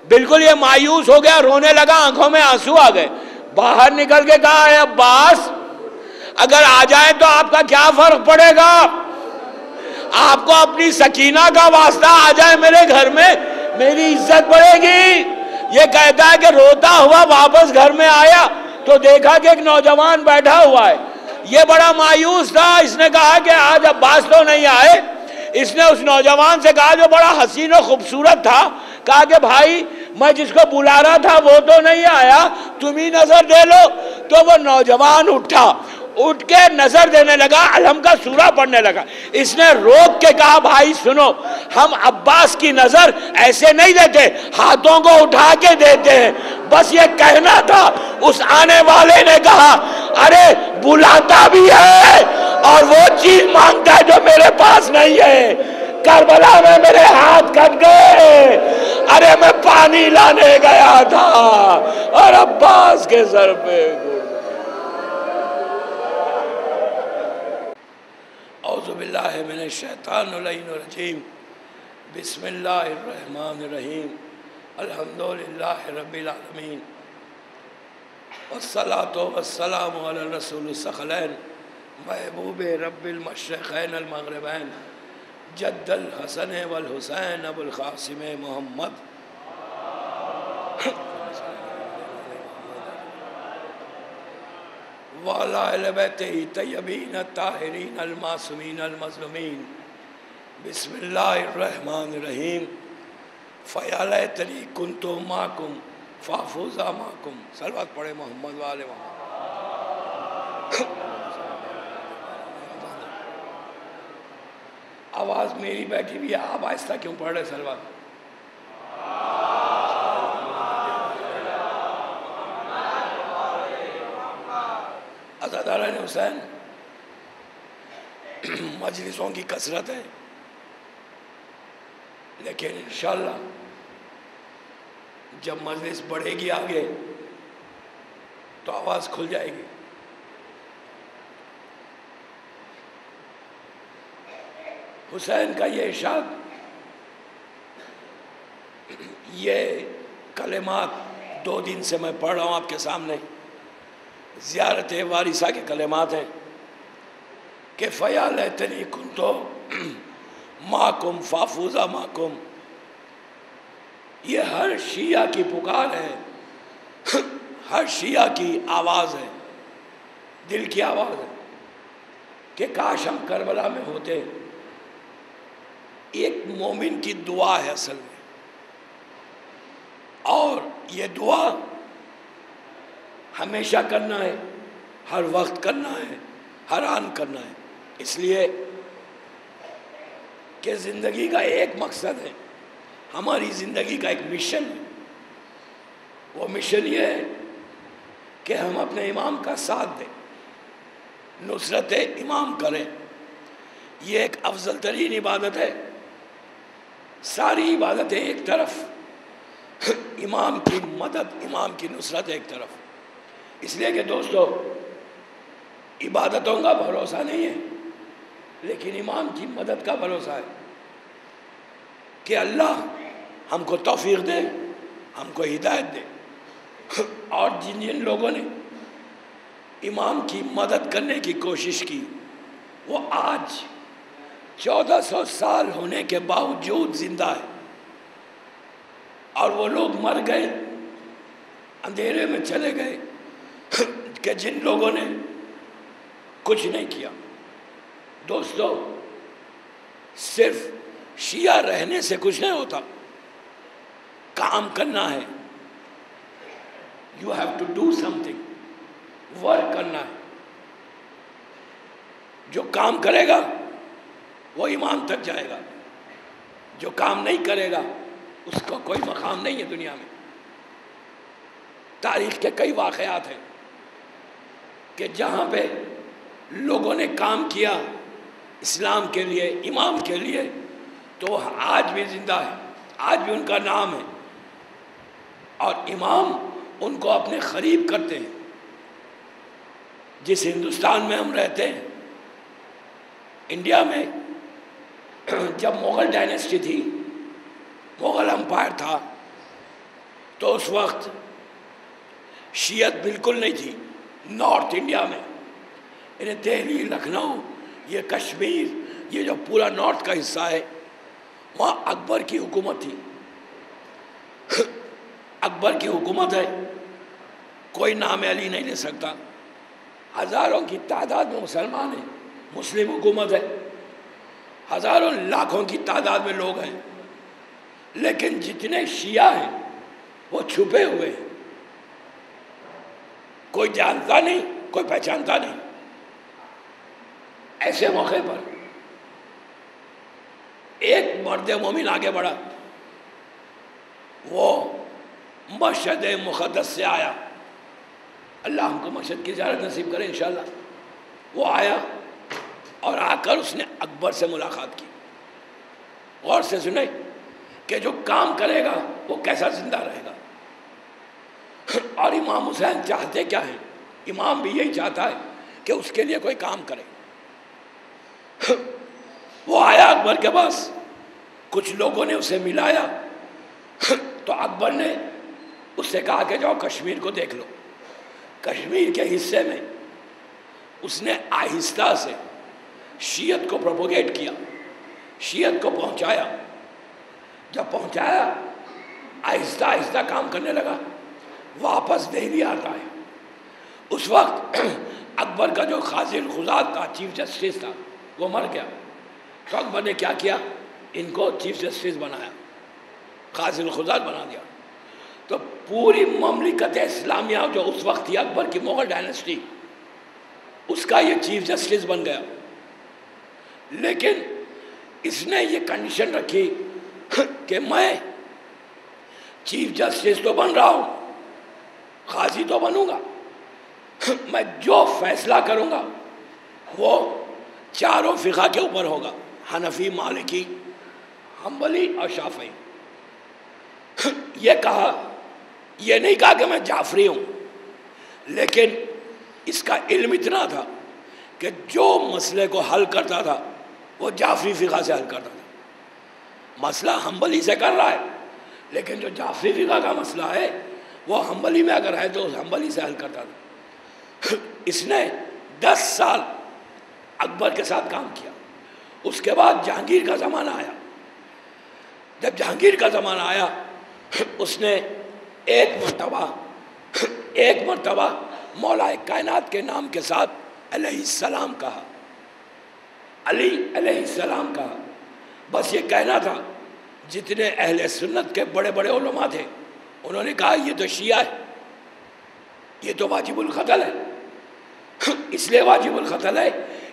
बिल्कुल ये मायूस हो गया, रोने लगा, आँखों में आँसू आ गए। बाहर निकल के कहा है अब्बास, अगर आ जाए तो आपका क्या फ़र्क पड़ेगा? आपको अपनी सकीना का वास्ता आ जाए मेरे घर में, मेरी इज़्ज़त बढ़ेगी। ये कहता है कि रोता हुआ वापस घर में आया तो देखा कि एक नौजवान बैठा हुआ है। ये बड़ा मायूस था, इसने कहा कि आज अब्बास तो नहीं आए। इसने उस नौजवान से कहा जो बड़ा हसीन और खूबसूरत था कहा कि भाई, मैं जिसको बुला रहा था, वो तो नहीं आया। तुम ही नज़र दे लो। तो वो नौजवान उठा। उठ के नज़र देने लगा, अलम का सूरा पढ़ने लगा। इसने रोक के कहा, भाई, सुनो, हम अब्बास की नज़र ऐसे नहीं देते, हाथों को उठा के देते हैं। बस ये कहना था। उस आने वाले ने कहा, अरे, बुलाता भी है और वो चीज़ माँगता है जो मेरे पास नहीं है। करबला में मेरे हाथ कट गए। अरे मैं पानी लाने गया था और अब्बास के सर पे मैंने शैतानजीम बिसमीम अल्हम्दुलिल्लाह रब्बिल वसलात वसलाम रसूल सखलैन। महबूब रब्बिल अलमगरबैन जद्दल हसन वल हुसैन अबुल क़ासिम मोहम्मद। वालाबत ताहरीन अलमासमीन अलमजलमीन बिसमीम फ़याल तरी कुन तो माकुम, फ़ाफूज़ा माकुम। सलवत पढ़े मोहम्मद वाले मोहम्मद। आवाज़ मेरी बैठी हुई है, आप आहिस्ता क्यों पढ़ रहे सलवा अजादारा हुसैन, मजलिसों की कसरत है। लेकिन इंशाल्लाह, जब मजलिस बढ़ेगी आगे तो आवाज़ खुल जाएगी। हुसैन का ये इशाद ये कलेमात दो दिन से मैं पढ़ रहा हूँ आपके सामने। ज़्यारत वारिसा के कलेमात हैं कि फ़याल तनी कुन तो माकुम फाफूजा माकुम। ये हर शिया की पुकार है, हर शिया की आवाज़ है, दिल की आवाज़ है कि काश हम करबला में होते एक मोमिन की दुआ है असल में। और ये दुआ हमेशा करना है, हर वक्त करना है, हर आन करना है। इसलिए कि ज़िंदगी का एक मकसद है, हमारी ज़िंदगी का एक मिशन है। वो मिशन ये है कि हम अपने इमाम का साथ दें, नुसरत इमाम करें। ये एक अफजल तरीन इबादत है। सारी इबादतें एक तरफ़। इमाम की मदद, इमाम की नुसरत एक तरफ़। इसलिए कि दोस्तों, इबादतों का भरोसा नहीं है, लेकिन इमाम की मदद का भरोसा है कि अल्लाह हमको तौफीक दे, हमको हिदायत दे। और जिन जिन लोगों ने इमाम की मदद करने की कोशिश की, वो आज चौदह सौ साल होने के बावजूद ज़िंदा है। और वो लोग मर गए, अंधेरे में चले गए, कि जिन लोगों ने कुछ नहीं किया। दोस्तों, सिर्फ़ शिया रहने से कुछ नहीं होता। काम करना है। You have to do something work करना है। जो काम करेगा वो इमाम तक जाएगा। जो काम नहीं करेगा, उसका कोई मकाम नहीं है दुनिया में। तारीख के कई वाकयात हैं कि जहाँ पे लोगों ने काम किया इस्लाम के लिए, इमाम के लिए तो वह आज भी ज़िंदा है, आज भी उनका नाम है। और इमाम उनको अपने करीब करते हैं, जिस हिंदुस्तान में हम रहते हैं, इंडिया में जब मुग़ल डायनेस्टी थी, मुग़ल अम्पायर था तो उस वक्त शीयत बिल्कुल नहीं थी नॉर्थ इंडिया में। इन्हें दिल्ली, लखनऊ, ये कश्मीर, ये जो पूरा नॉर्थ का हिस्सा है, वहाँ अकबर की हुकूमत थी। अकबर की हुकूमत है, कोई नाम अली नहीं ले सकता। हज़ारों की तादाद में मुसलमान हैं, मुस्लिम हुकूमत है। हज़ारों लाखों की तादाद में लोग हैं। लेकिन जितने शिया हैं, वो छुपे हुए हैं। कोई जानता नहीं, कोई पहचानता नहीं। ऐसे मौके पर एक मर्द मोमिन आगे बढ़ा। वो मशद मुक़दस से आया। अल्लाह हमको मशद की ज्यारत नसीब करे इन वो आया। और आकर उसने अकबर से मुलाकात की। और से सुने कि जो काम करेगा, वो कैसा ज़िंदा रहेगा। और इमाम हुसैन चाहते क्या है? इमाम भी यही चाहता है कि उसके लिए कोई काम करे। वो आया अकबर के पास। कुछ लोगों ने उसे मिलाया। तो अकबर ने उससे कहा कि जाओ कश्मीर को देख लो। कश्मीर के हिस्से में उसने आहिस्ता से शीयत को प्रोपोगेट किया, शीयत को पहुँचाया। जब पहुँचाया, आहिस्ता आहिस्ता काम करने लगा, वापस दहली आता है। उस वक्त अकबर का जो खाजिल खुजात था, चीफ जस्टिस था, वो मर गया। तो अकबर ने क्या किया? इनको चीफ जस्टिस बनाया, खाजिल खुजात बना दिया। तो पूरी ममलिकत इस्लामिया जो उस वक्त थी, अकबर की मुगल डायनेस्टी, उसका ये चीफ जस्टिस बन गया। लेकिन इसने ये कंडीशन रखी कि मैं चीफ जस्टिस तो बन रहा हूँ, काजी तो बनूँगा मैं जो फैसला करूँगा, वो चारों फ़िका के ऊपर होगा। हनफी, मालिकी, हम्बली और शाफी ये कहा, ये नहीं कहा कि मैं जाफरी हूँ, लेकिन इसका इल्म इतना था कि जो मसले को हल करता था वो जाफरी फ़िका से हल करता था। मसला हम्बली से कर रहा है, लेकिन जो जाफरी फ़िका का मसला है, वो हम्बली में अगर है तो उस हम्बली से हल करता था। इसने दस साल अकबर के साथ काम किया। उसके बाद जहांगीर का ज़माना आया। जब जहांगीर का ज़माना आया, उसने एक मरतबा एक मरतबा मौलाए कायनात के नाम के साथ सलाम कहा। अली सलाम कहा बस ये कहना था, जितने अहल सुन्नत के बड़े बड़े उलमा थे, उन्होंने कहा, ये तो शिया है, ये तो वाजिबुल ख़तल है। इसलिए वाजिबुल ख़तल है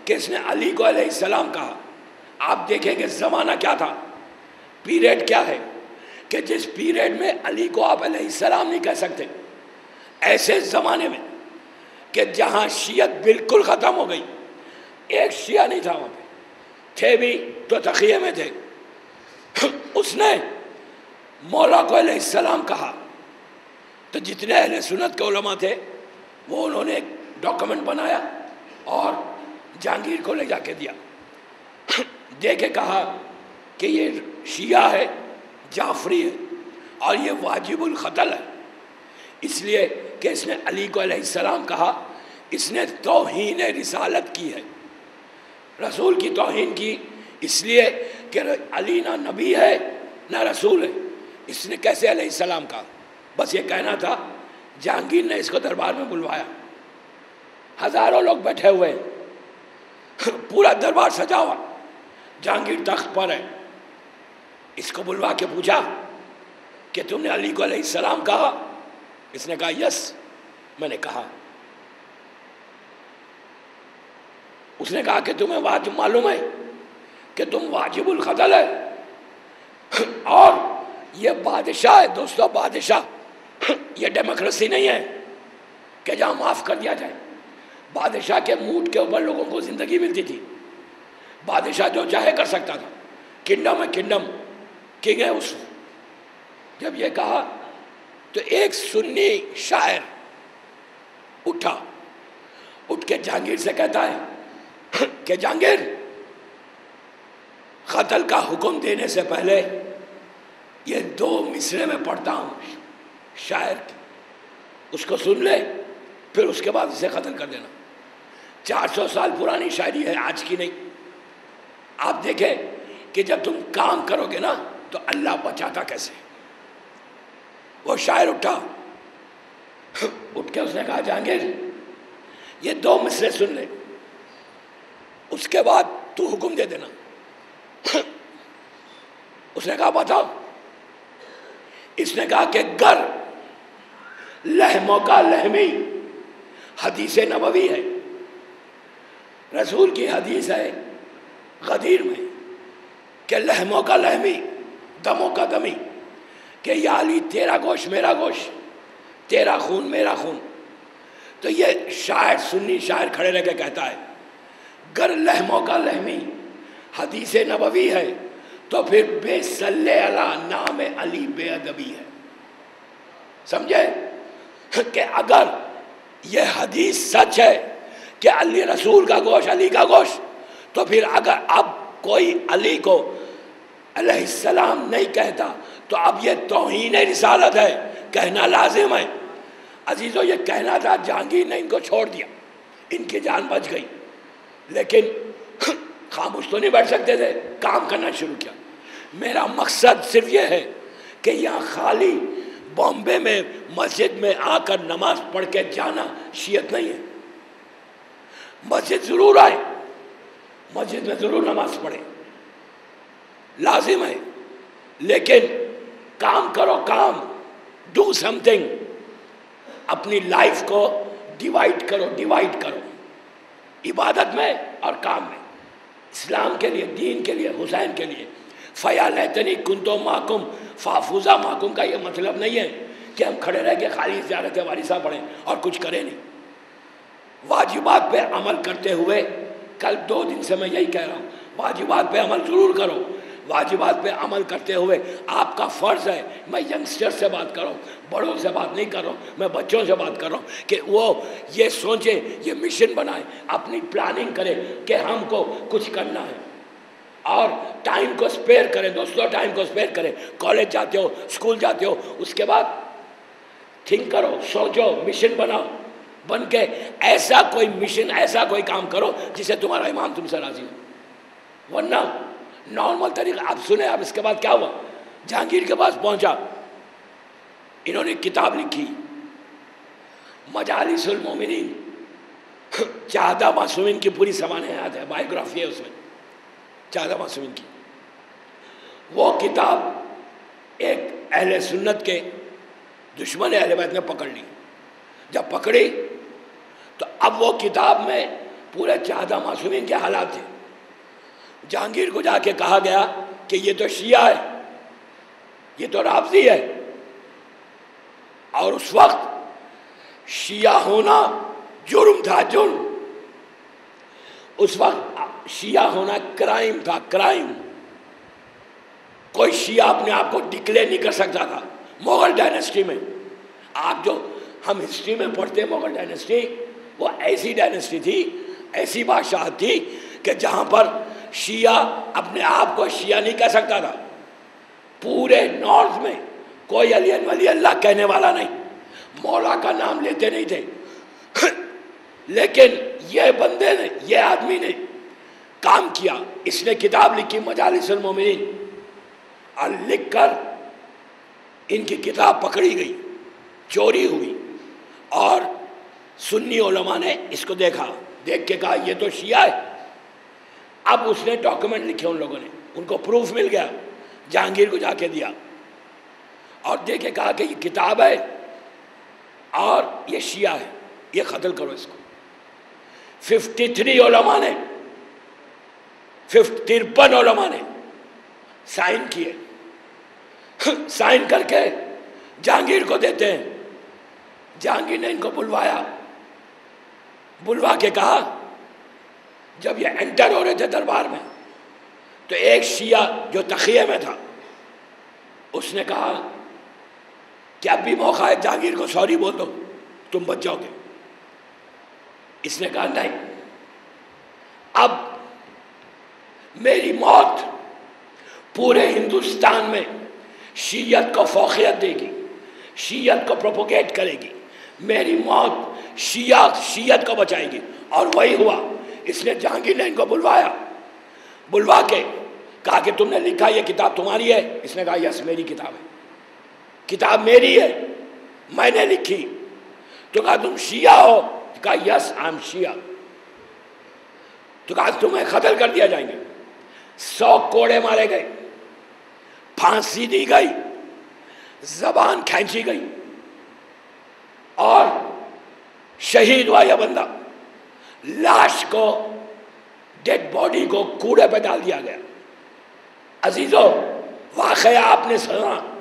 कि इसने अली को सलाम कहा। आप देखेंगे ज़माना क्या था, पीरियड क्या है, कि जिस पीरियड में अली को आप सलाम नहीं कह सकते, ऐसे ज़माने में, कि जहाँ शियत बिल्कुल ख़त्म हो गई एक शिया नहीं था वहाँ पे। थे भी तो तखिए में थे। उसने मौला को सलाम कहा। तो जितने अहले सुनत के उलमा थे, वो उन्होंने एक डॉक्यूमेंट बनाया और जहांगीर को ले जाके दिया। दे के कहा कि ये शिया है, जाफरी है, और ये वाजिबुल ख़तल है। इसलिए कि इसने अली को सलाम कहा, इसने तोहन रिसालत की है। रसूल की तोहन की। इसलिए कि अली ना नबी है, ना रसूल है। इसने कैसे सलाम कहा बस ये कहना था, जहांगीर ने इसको दरबार में बुलवाया। हज़ारों लोग बैठे हुए हैं। पूरा दरबार सजा हुआ। जहांगीर तख्त पर है। इसको बुलवा के पूछा कि तुमने अली को सलाम कहा? इसने कहा, यस। मैंने कहा उसने कहा कि तुम्हें वाजिब मालूम है कि तुम वाजिबुल खतल है। और ये बादशाह है, दोस्तों, बादशाह, ये डेमोक्रेसी नहीं है कि जहाँ माफ़ कर दिया जाए। बादशाह के मूड के ऊपर लोगों को ज़िंदगी मिलती थी। बादशाह जो चाहे कर सकता था। किंगडम है किंगडम, किंग है उस जब ये कहा तो एक सुन्नी शायर उठा, उठ के जहांगीर से कहता है कि जहांगीर, कत्ल का हुक्म देने से पहले ये दो मिसरे में पढ़ता हूँ शायर की उसको सुन ले, फिर उसके बाद इसे कत्ल कर देना। चार सौ साल पुरानी शायरी है, आज की नहीं। आप देखें कि जब तुम काम करोगे ना तो अल्लाह बचाता कैसे? वो शायर उठा, उठ के उसने कहा, जहांगीर, ये दो मिसरे सुन ले। उसके बाद तू हुक्म दे देना। उसने कहा बताओ इसने कहा कि गर। लहमों का लहमी। हदीस नबवी है। रसूल की हदीस है गदीर में कि लहमों का लहमी, दमों का दमी, कि याली तेरा गोश मेरा गोश, तेरा खून मेरा खून। तो ये शायर, सुन्नी शायर खड़े रह के कहता है गर लहमों का लहमी। हदीस नबवी है तो फिर बेसल्ले अला नाम अली बेअदबी है। समझे? कि अगर यह हदीस सच है कि अली रसूल का गोश, अली का गोश तो फिर अगर अब कोई अली को अलैहिस्सलाम नहीं कहता तो अब ये तोहन रिसालत है, कहना लाजिम है। अजीज़ों, ये कहना था जहांगीर ने इनको छोड़ दिया। इनकी जान बच गई। लेकिन खामोश तो नहीं बैठ सकते थे। काम करना शुरू किया। मेरा मकसद सिर्फ़ ये है कि यहाँ खाली बॉम्बे में, मस्जिद में आकर नमाज़ पढ़ के जाना शीयत नहीं है। मस्जिद ज़रूर आए। मस्जिद में ज़रूर नमाज़ पढ़े। लाजिम है। लेकिन काम करो काम। डू समथिंग अपनी लाइफ को डिवाइड करो डिवाइड करो। इबादत में और काम में। इस्लाम के लिए, दीन के लिए, हुसैन के लिए। फ़या लैतनी कुंतो माकुम, फाफूजा माकुम का ये मतलब नहीं है कि हम खड़े रह के खाली ज्यारत वारिसा पढ़ें और कुछ करें नहीं। वाजिबात पे अमल करते हुए, कल दो दिन से मैं यही कह रहा हूँ, वाजिबात पे अमल ज़रूर करो। वाजिबात पे अमल करते हुए आपका फ़र्ज़ है। मैं यंगस्टर से बात कर रहा हूँ, बड़ों से बात नहीं कर रहा हूँ, मैं बच्चों से बात कर रहा हूँ कि वो ये सोचे, ये मिशन बनाए, अपनी प्लानिंग करें कि हमको कुछ करना है। और टाइम को स्पेयर करें, दोस्तों टाइम को स्पेयर करें। कॉलेज जाते हो स्कूल जाते हो, उसके बाद थिंक करो, सोचो मिशन बनाओ। बन के ऐसा कोई मिशन ऐसा कोई काम करो जिसे तुम्हारा इमाम तुमसे राज़ी हो। वरना नॉर्मल तरीका, आप सुने अब इसके बाद क्या हुआ? जहांगीर के पास पहुँचा। इन्होंने किताब लिखी। मजालिसुल मोमिनीन। चाहदा मासूमिन की पूरी याद है, बायोग्राफी है उसमें। चाहदा मासूमिन की। वो किताब एक अहले सुन्नत के दुश्मन अहले बैत ने पकड़ ली। जब पकड़ी तो अब वो किताब में पूरे चाहदा मासूमिन के हालात थे जहांगीर को जाके कहा गया कि ये तो शिया है, ये तो राबजी है। और उस वक्त शिया होना जुर्म था, जुर्म। उस वक्त शिया होना क्राइम था, क्राइम। कोई शिया अपने आप को डिक्लेयर नहीं कर सकता था मुगल डायनेस्टी में। आप जो हम हिस्ट्री में पढ़ते हैं मुगल डायनेस्टी, वो ऐसी डायनेस्टी थी, ऐसी बादशाह थी कि जहाँ पर शिया अपने आप को शिया नहीं कह सकता था। पूरे नॉर्थ में कोई अली वली अल्लाह कहने वाला नहीं। मौला का नाम लेते नहीं थे। लेकिन ये बंदे ने, ये आदमी ने काम किया। इसने किताब लिखी मजालिसमिन और लिख कर इनकी किताब पकड़ी गई, चोरी हुई। और सुन्नी ओलमा ने इसको देखा। देख के कहा, ये तो शिया है। अब उसने डॉक्यूमेंट लिखे उन लोगों ने। उनको प्रूफ मिल गया। जहांगीर को जाके दिया। और देखे कहा कि ये किताब है और ये शिया है। ये कत्ल करो इसको। फिफ्टी थ्री ओलमा ने फिफ्ट तिरपन ओलमा ने साइन किए। साइन करके जहांगीर को देते हैं। जहांगीर ने इनको बुलवाया। बुलवा के कहा जब ये एंटर हो रहे थे दरबार में तो एक शिया जो तखिए में था, उसने कहा कि अब भी मौका है जहांगीर को सॉरी बोल दो? तुम बच जाओगे. इसने कहा, नहीं। अब मेरी मौत पूरे हिंदुस्तान में शीयत को फोकियत देगी, शीयत को प्रोपोगेट करेगी। मेरी मौत शिया, शीयत को बचाएगी। और वही हुआ। इसने जहांगीर ने इनको बुलवाया। बुलवा के कहा कि तुमने लिखा, ये किताब तुम्हारी है। इसने कहा, यस, मेरी किताब है। किताब मेरी है, मैंने लिखी। तो कहा, तुम शिया हो? तो कहा, यस आई एम शिया। तो कहा, तुम्हें कत्ल कर दिया जाएँगे। सौ कोड़े मारे गए। फांसी दी गई। जबान खींची गई। और शहीद हुआ यह बंदा। लाश को डेड बॉडी को कूड़े पे डाल दिया गया। अजीजो, वाकया आपने सुना।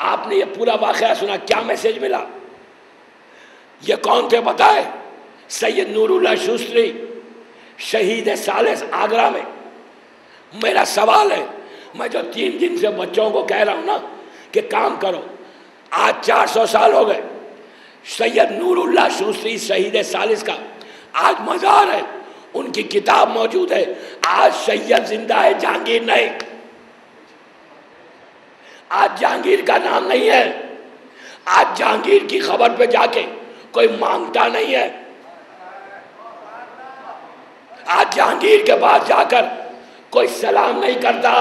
आपने ये पूरा वाकया सुना, क्या मैसेज मिला? ये कौन थे बताए? सैयद नूरुल्ला शुस्त्री, शहीद सालिस आगरा में। मेरा सवाल है, मैं जो तीन दिन से बच्चों को कह रहा हूँ ना, कि काम करो, आज 400 साल हो गए, सैयद नूरुल्ला शुस्त्री शहीद सालिस का। आज मजार है। उनकी किताब मौजूद है। आज सैयद ज़िंदा है, जहांगीर नहीं। आज जहांगीर का नाम नहीं है। आज जहांगीर की खबर पे जाके कोई माँगता नहीं है। आज जहांगीर के पास जाकर कोई सलाम नहीं करता।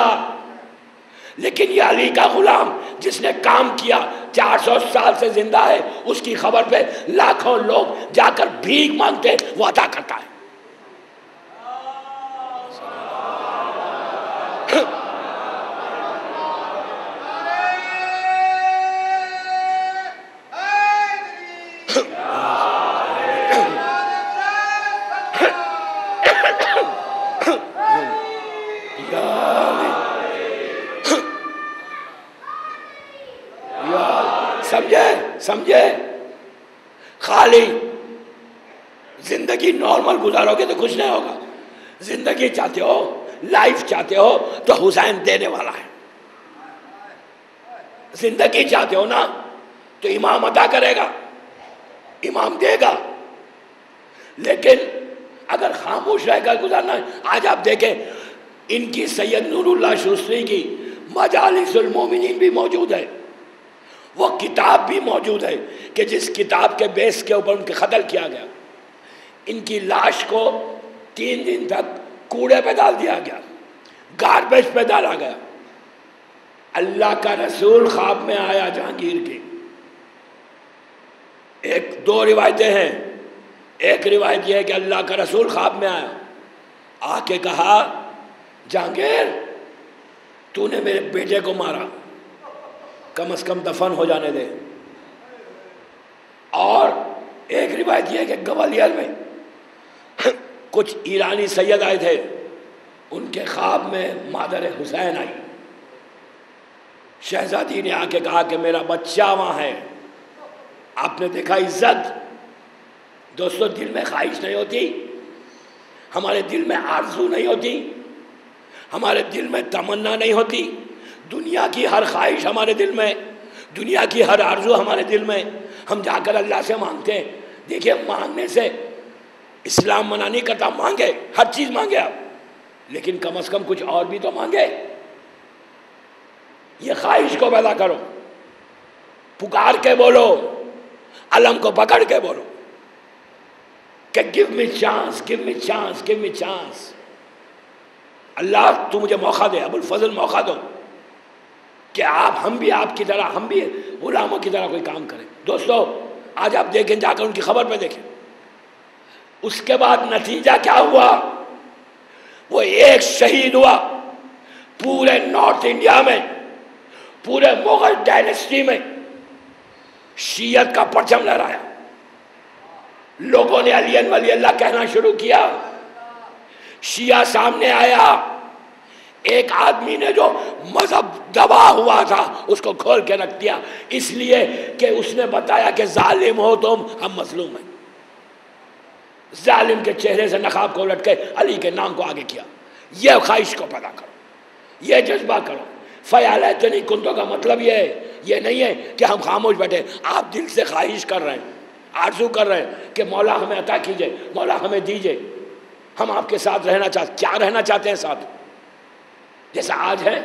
लेकिन ये अली का गुलाम जिसने काम किया 400 साल से ज़िंदा है, उसकी खबर पे लाखों लोग जाकर भीख मांगते वो अदा करता है समझे खाली ज़िंदगी नॉर्मल गुजारोगे तो कुछ नहीं होगा। ज़िंदगी चाहते हो लाइफ चाहते हो तो हुसैन देने वाला है। ज़िंदगी चाहते हो ना तो इमाम अदा करेगा, इमाम देगा। लेकिन अगर खामोश रहकर गुजारना आज आप देखें, इनकी सैयद नूरुल्लाह शुस्री की मजालिसुल मोमिनीन भी मौजूद है। वो किताब भी मौजूद है कि जिस किताब के बेस के ऊपर उनके कत्ल किया गया। इनकी लाश को तीन दिन तक कूड़े पे डाल दिया गया गार्बेज पे डाला गया। अल्लाह का रसूल ख्वाब में आया जहांगीर के। एक, दो रिवायतें हैं। एक रिवायत यह है कि अल्लाह का रसूल ख्वाब में आया। आके कहा, जहांगीर, तूने मेरे बेटे को मारा। कम अज कम दफन हो जाने दे। और एक रिवायत यह है कि ग्वालियर में कुछ ईरानी सैयद आए थे, उनके ख्वाब में मादर हुसैन आई। शहजादी ने आके कहा कि मेरा बच्चा वहाँ है। आपने देखा इज़्ज़त? दोस्तों, दिल में ख्वाहिश नहीं होती। हमारे दिल में आरज़ू नहीं होती। हमारे दिल में तमन्ना नहीं होती। दुनिया की हर ख्वाहिश हमारे दिल में, दुनिया की हर आरज़ू हमारे दिल में। हम जाकर अल्लाह से मांगते हैं। देखिए, मांगने से इस्लाम मना नहीं करता मांगे, हर चीज़ मांगे आप। लेकिन कम से कम कुछ और भी तो मांगे। ये ख्वाहिश को पैदा करो। पुकार के बोलो, अलम को पकड़ के बोलो कि give me chance give me chance give me chance अल्लाह, तू मुझे मौका दे, अबुल फजल मौका दो कि आप, हम भी आपकी तरह, हम भी गुलामों की तरह कोई काम करें। दोस्तों, आज आप देखें, जाकर उनकी खबर पे देखें। उसके बाद नतीजा क्या हुआ? वो एक शहीद हुआ। पूरे नॉर्थ इंडिया में, पूरे मुगल डायनेस्टी में शीयत का परचम लहराया। लोगों ने अलियन वली अल्लाह कहना शुरू किया। शिया सामने आया। एक आदमी ने जो मज़हब दबा हुआ था, उसको खोल के रख दिया। इसलिए कि उसने बताया कि जालिम हो तुम, हम मजलूम हैं। जालिम के चेहरे से नकाब को उलट के अली के नाम को आगे किया। यह ख्वाहिश को पैदा करो। यह जज्बा करो। फ़याल तनी कुंतों का मतलब यह है ये नहीं है कि हम खामोश बैठे, आप दिल से ख्वाहिश कर रहे हैं, आरज़ू कर रहे हैं कि मौला हमें अता कीजिए, मौला हमें दीजिए। हम आपके साथ रहना चाहते क्या रहना चाहते हैं साथ? जैसा आज है,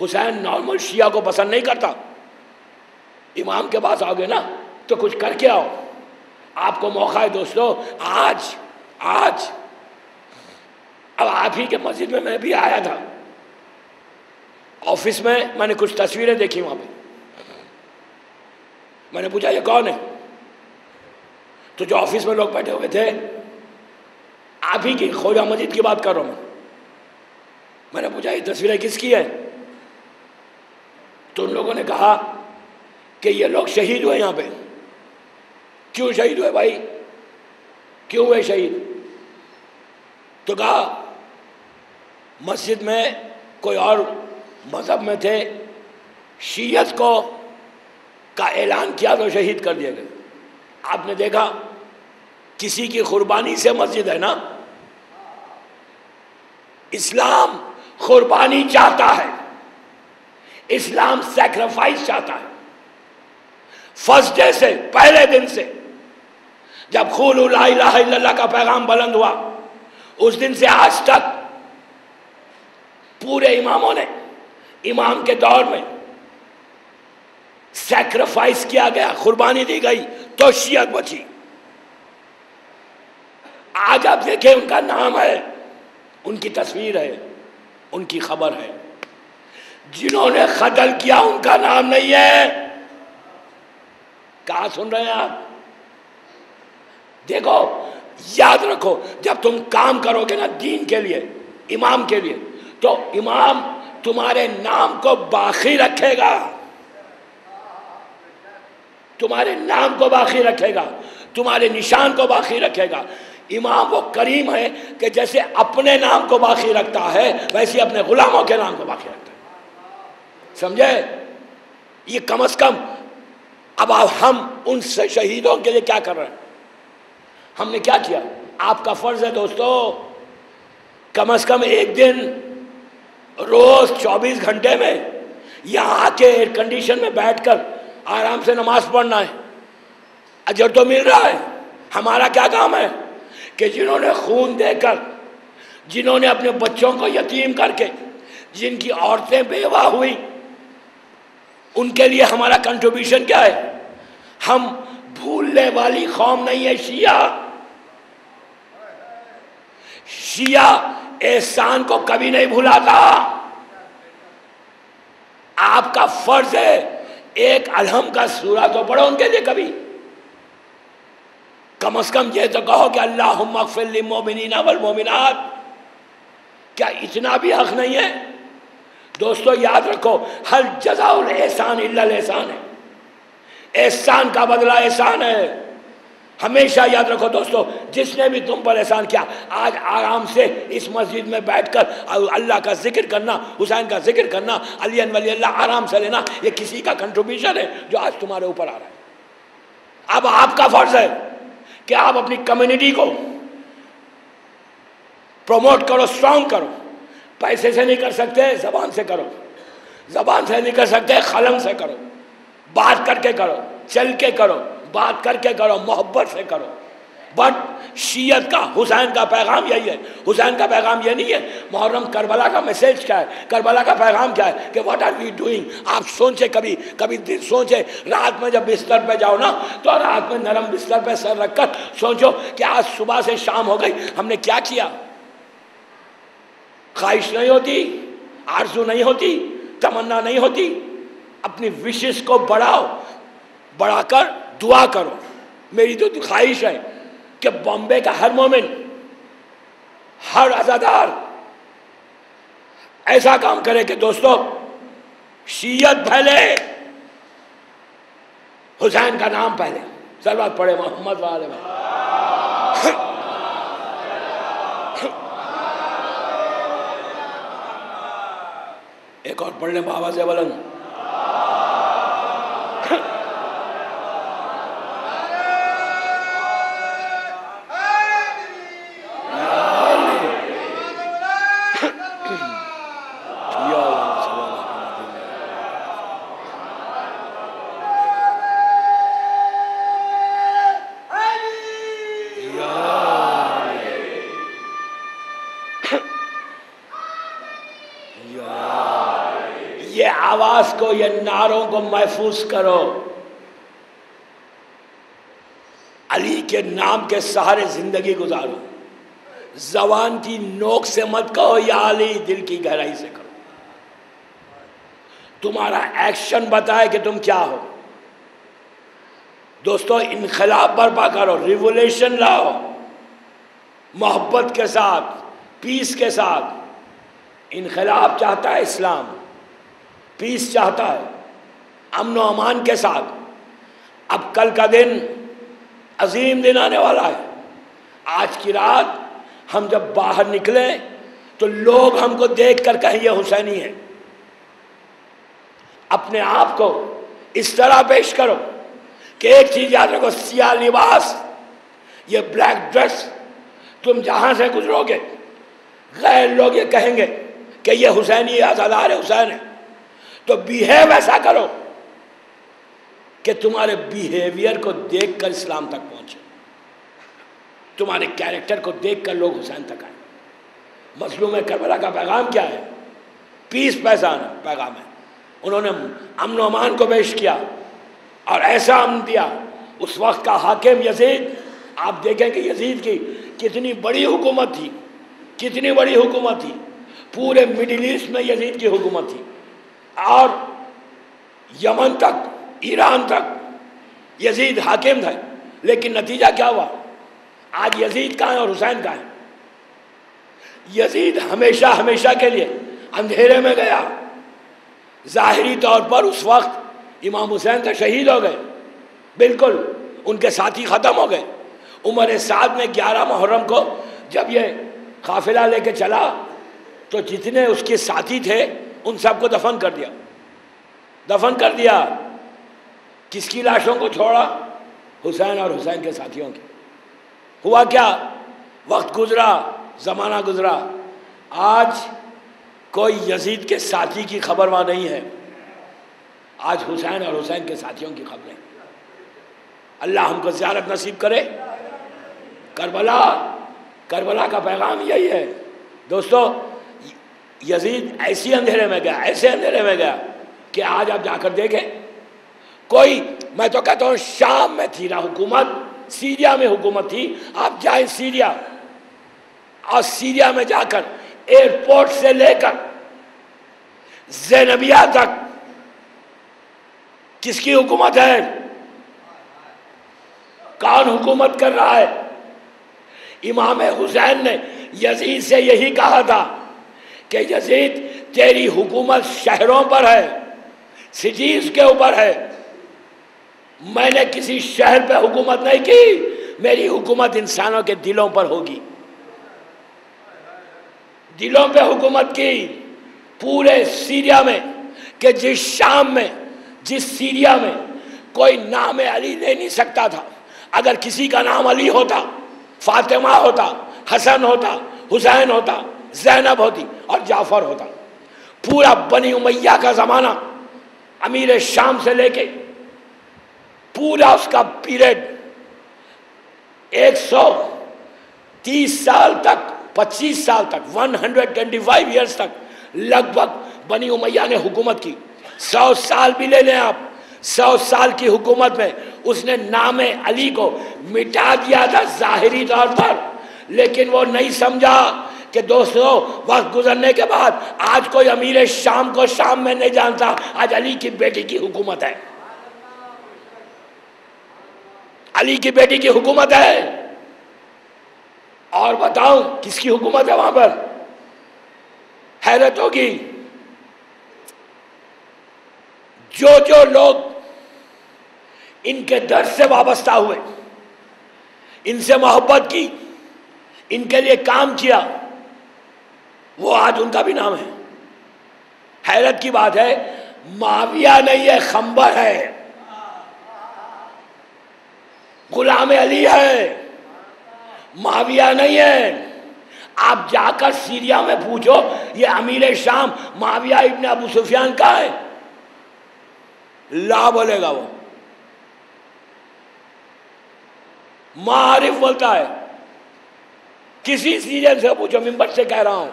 हुसैन नॉर्मल शिया को पसंद नहीं करता। इमाम के पास आओगे ना तो कुछ करके आओ। आपको मौका है दोस्तों, आज आज। अब आप ही के मस्जिद में मैं भी आया था। ऑफ़िस में मैंने कुछ तस्वीरें देखी वहाँ पे। मैंने पूछा, ये कौन है? तो जो ऑफ़िस में लोग बैठे हुए थे, आप ही की, खोजा मस्जिद की बात कर रहा हूँ मैं। मैंने पूछा, ये तस्वीरें किसकी है? तो उन लोगों ने कहा कि ये लोग शहीद हुए यहाँ पे। क्यों शहीद हुए भाई? क्यों हुए शहीद? तो कहा, मस्जिद में कोई और मज़हब में थे, शीयत को का ऐलान किया तो शहीद कर दिया गया। आपने देखा, किसी की कुर्बानी से मस्जिद है ना? इस्लाम कुर्बानी चाहता है। इस्लाम सेक्रीफाइस चाहता है। फ़र्स्ट डे से, पहले दिन से जब खूल अल्लाह का पैगाम बुलंद हुआ। उस दिन से आज तक पूरे इमामों ने, इमाम के दौर में सेक्रीफाइस किया गया, कुर्बानी दी गई तो शियत बची। आज आप देखें, उनका नाम है, उनकी तस्वीर है, उनकी खबर है। जिन्होंने कतल किया, उनका नाम नहीं है। कहा सुन रहे हैं आप? देखो, याद रखो, जब तुम काम करोगे ना दीन के लिए, इमाम के लिए तो इमाम तुम्हारे नाम को बाकी रखेगा। तुम्हारे नाम को बाकी रखेगा, तुम्हारे निशान को बाकी रखेगा। इमाम वो करीम है कि जैसे अपने नाम को बाकी रखता है, वैसे अपने गुलामों के नाम को बाकी रखता है। समझे? ये कम अज कम, अब आप हम उन शहीदों के लिए क्या कर रहे हैं? हमने क्या किया? आपका फ़र्ज़ है दोस्तों, कम अज कम एक दिन, रोज 24 घंटे में यहाँ आके एयर कंडीशन में बैठकर आराम से नमाज़ पढ़ना है। अजर तो मिल रहा है। हमारा क्या काम है? कि जिन्होंने खून देकर, जिन्होंने अपने बच्चों को यतीम करके, जिनकी औरतें बेवा हुई, उनके लिए हमारा कंट्रीब्यूशन क्या है? हम भूलने वाली कौम नहीं है, शिया। शिया एहसान को कभी नहीं भुलाता। आपका फ़र्ज़ है, एक अलहम का सूरा तो पढ़ो उनके लिए कभी। कम अज कम ये तो कहो कि अल्लाह मोमिन मोमिनात। क्या इतना भी हक नहीं है? दोस्तों, याद रखो, हर जजाउल एहसान एहसान है। एहसान का बदला एहसान है। हमेशा याद रखो दोस्तों, जिसने भी तुम पर एहसान किया, आज आराम से इस मस्जिद में बैठकर अल्लाह का ज़िक्र करना, हुसैन का ज़िक्र करना, अली वली अल्लाह आराम से लेना, ये किसी का कंट्रीब्यूशन है जो आज तुम्हारे ऊपर आ रहा है। अब आपका फ़र्ज़ है कि आप अपनी कम्युनिटी को प्रमोट करो स्ट्रांग करो। पैसे से नहीं कर सकते, जबान से करो। जबान से नहीं कर सकते कलम से करो। बात करके करो, चल के करो, बात करके करो, मोहब्बत से करो। बट शीयत का हुसैन का पैगाम यही है। हुसैन का पैगाम ये नहीं है मुहर्रम करबला का मैसेज क्या है? करबला का पैगाम क्या है कि व्हाट आर वी डूइंग आप सोचे कभी कभी दिन सोचे, रात में जब बिस्तर पे जाओ ना तो रात में नरम बिस्तर पे सर रखकर सोचो कि आज सुबह से शाम हो गई, हमने क्या किया? ख्वाहिश नहीं होती, आरज़ू नहीं होती, तमन्ना नहीं होती। अपनी विशेष को बढ़ाओ, बढ़ाकर दुआ करो। मेरी तो ख्वाहिश है कि बॉम्बे का हर मोमेंट हर अजादार ऐसा काम करे कि दोस्तों, शीयत फैले, हुसैन का नाम पहले सलवात पढ़े मोहम्मद वाले में। एक और पढ़ बाबा से बलन Ha! ये को महफूज करो। अली के नाम के सहारे ज़िंदगी गुजारो। जवान की नोक से मत कहो, या अली, दिल की गहराई से करो। तुम्हारा एक्शन बताए कि तुम क्या हो। दोस्तों इनकलाब बर्पा करो, रिवोल्यूशन लाओ। मोहब्बत के साथ, पीस के साथ। इनकलाब चाहता है इस्लाम, पीस चाहता है। अमन अमान के साथ। अब कल का दिन अजीम दिन आने वाला है। आज की रात हम जब बाहर निकले तो लोग हमको देख कर कहें ये हुसैनी है। अपने आप को इस तरह पेश करो कि एक चीज़ याद रखो, सिया लिबास, ये ब्लैक ड्रेस, तुम जहाँ से गुजरोगे, गैर लोग ये कहेंगे कि ये हुसैनी है हुसैन है। तो बिहेव ऐसा करो कि तुम्हारे बिहेवियर को देखकर इस्लाम तक पहुँचे। तुम्हारे कैरेक्टर को देखकर लोग हुसैन तक आए। मजलूम करबला का पैगाम क्या है? पीस पैसा पैगाम है। उन्होंने अमन अमान को पेश किया और ऐसा अमन दिया। उस वक्त का हाकिम यजीद, आप देखें कि यजीद की कितनी बड़ी हुकूमत थी, कितनी बड़ी हुकूमत थी। पूरे मिडिल ईस्ट में यजीद की हुकूमत थी। और यमन तक ईरान तक। यजीद हाकिम था, लेकिन नतीजा क्या हुआ? आज यजीद कहाँ है और हुसैन कहाँ है? यजीद हमेशा हमेशा के लिए अंधेरे में गया। ज़ाहरी तौर पर उस वक्त इमाम हुसैन तो शहीद हो गए। बिल्कुल, उनके साथी ख़त्म हो गए। उमर साद ने ग्यारह मुहर्रम को जब ये काफिला लेके चला तो जितने उसके साथी थे, उन सबको दफन कर दिया। दफन कर दिया। किसकी लाशों को छोड़ा? हुसैन और हुसैन के साथियों की। हुआ क्या? वक्त गुजरा, ज़माना गुजरा। आज कोई यजीद के साथी की खबर वहाँ नहीं है। आज हुसैन और हुसैन के साथियों की खबरें। अल्लाह हमको ज़्यारत नसीब करे। करबला करबला का पैगाम यही है। दोस्तों यजीद ऐसी अंधेरे में गया, ऐसे अंधेरे में गया कि आज आप जाकर देखें। कोई, मैं तो कहता हूँ, शाम में थी ना हुकूमत, सीरिया में हुकूमत थी। आप जाए सीरिया, और सीरिया में जाकर एयरपोर्ट से लेकर जैनबिया तक, किसकी हुकूमत है? कौन हुकूमत कर रहा है? इमाम हुसैन ने यजीद से यही कहा था कि, यजीद, तेरी हुकूमत शहरों पर है, सिटीज़ के ऊपर है मैंने किसी शहर पे हुकूमत नहीं की। मेरी हुकूमत इंसानों के दिलों पर होगी। दिलों पे हुकूमत की पूरे सीरिया में कि जिस शाम में, जिस सीरिया में कोई नाम अली ले नहीं सकता था। अगर किसी का नाम अली होता, फातिमा होता, हसन होता, हुसैन होता, जैनब होती और जाफ़र होता। पूरा बनी उमैया का ज़माना अमीर शाम से लेके पूरा उसका पीरियड एक सौ तीस साल तक, पच्चीस साल तक one hundred twenty five years तक लगभग बनी उमैया ने हुकूमत की। सौ साल भी ले लें आप। सौ साल की हुकूमत में उसने नाम अली को मिटा दिया था जाहिरी तौर पर, लेकिन वो नहीं समझा कि दोस्तों, वक्त गुजरने के बाद आज कोई अमीर शाम को शाम, में नहीं जानता, आज अली की बेटी की हुकूमत है। अली की बेटी की हुकूमत है। और बताओ, किसकी हुकूमत है वहाँ पर? हैरत होगी जो जो लोग इनके दर्द से वाबस्ता हुए, इनसे मोहब्बत की, इनके लिए काम किया, वो आज उनका भी नाम है। हैरत की बात है, माविया नहीं है, खंबर है। गुलाम अली है। माविया नहीं है। आप जाकर सीरिया में पूछो, ये अमीर शाम माविया इब्ने अबू सुफियान का है। ला बोलेगा वो। मारिफ बोलता है। किसी सीज़न से पूछो मिम्बर से कह रहा हूँ।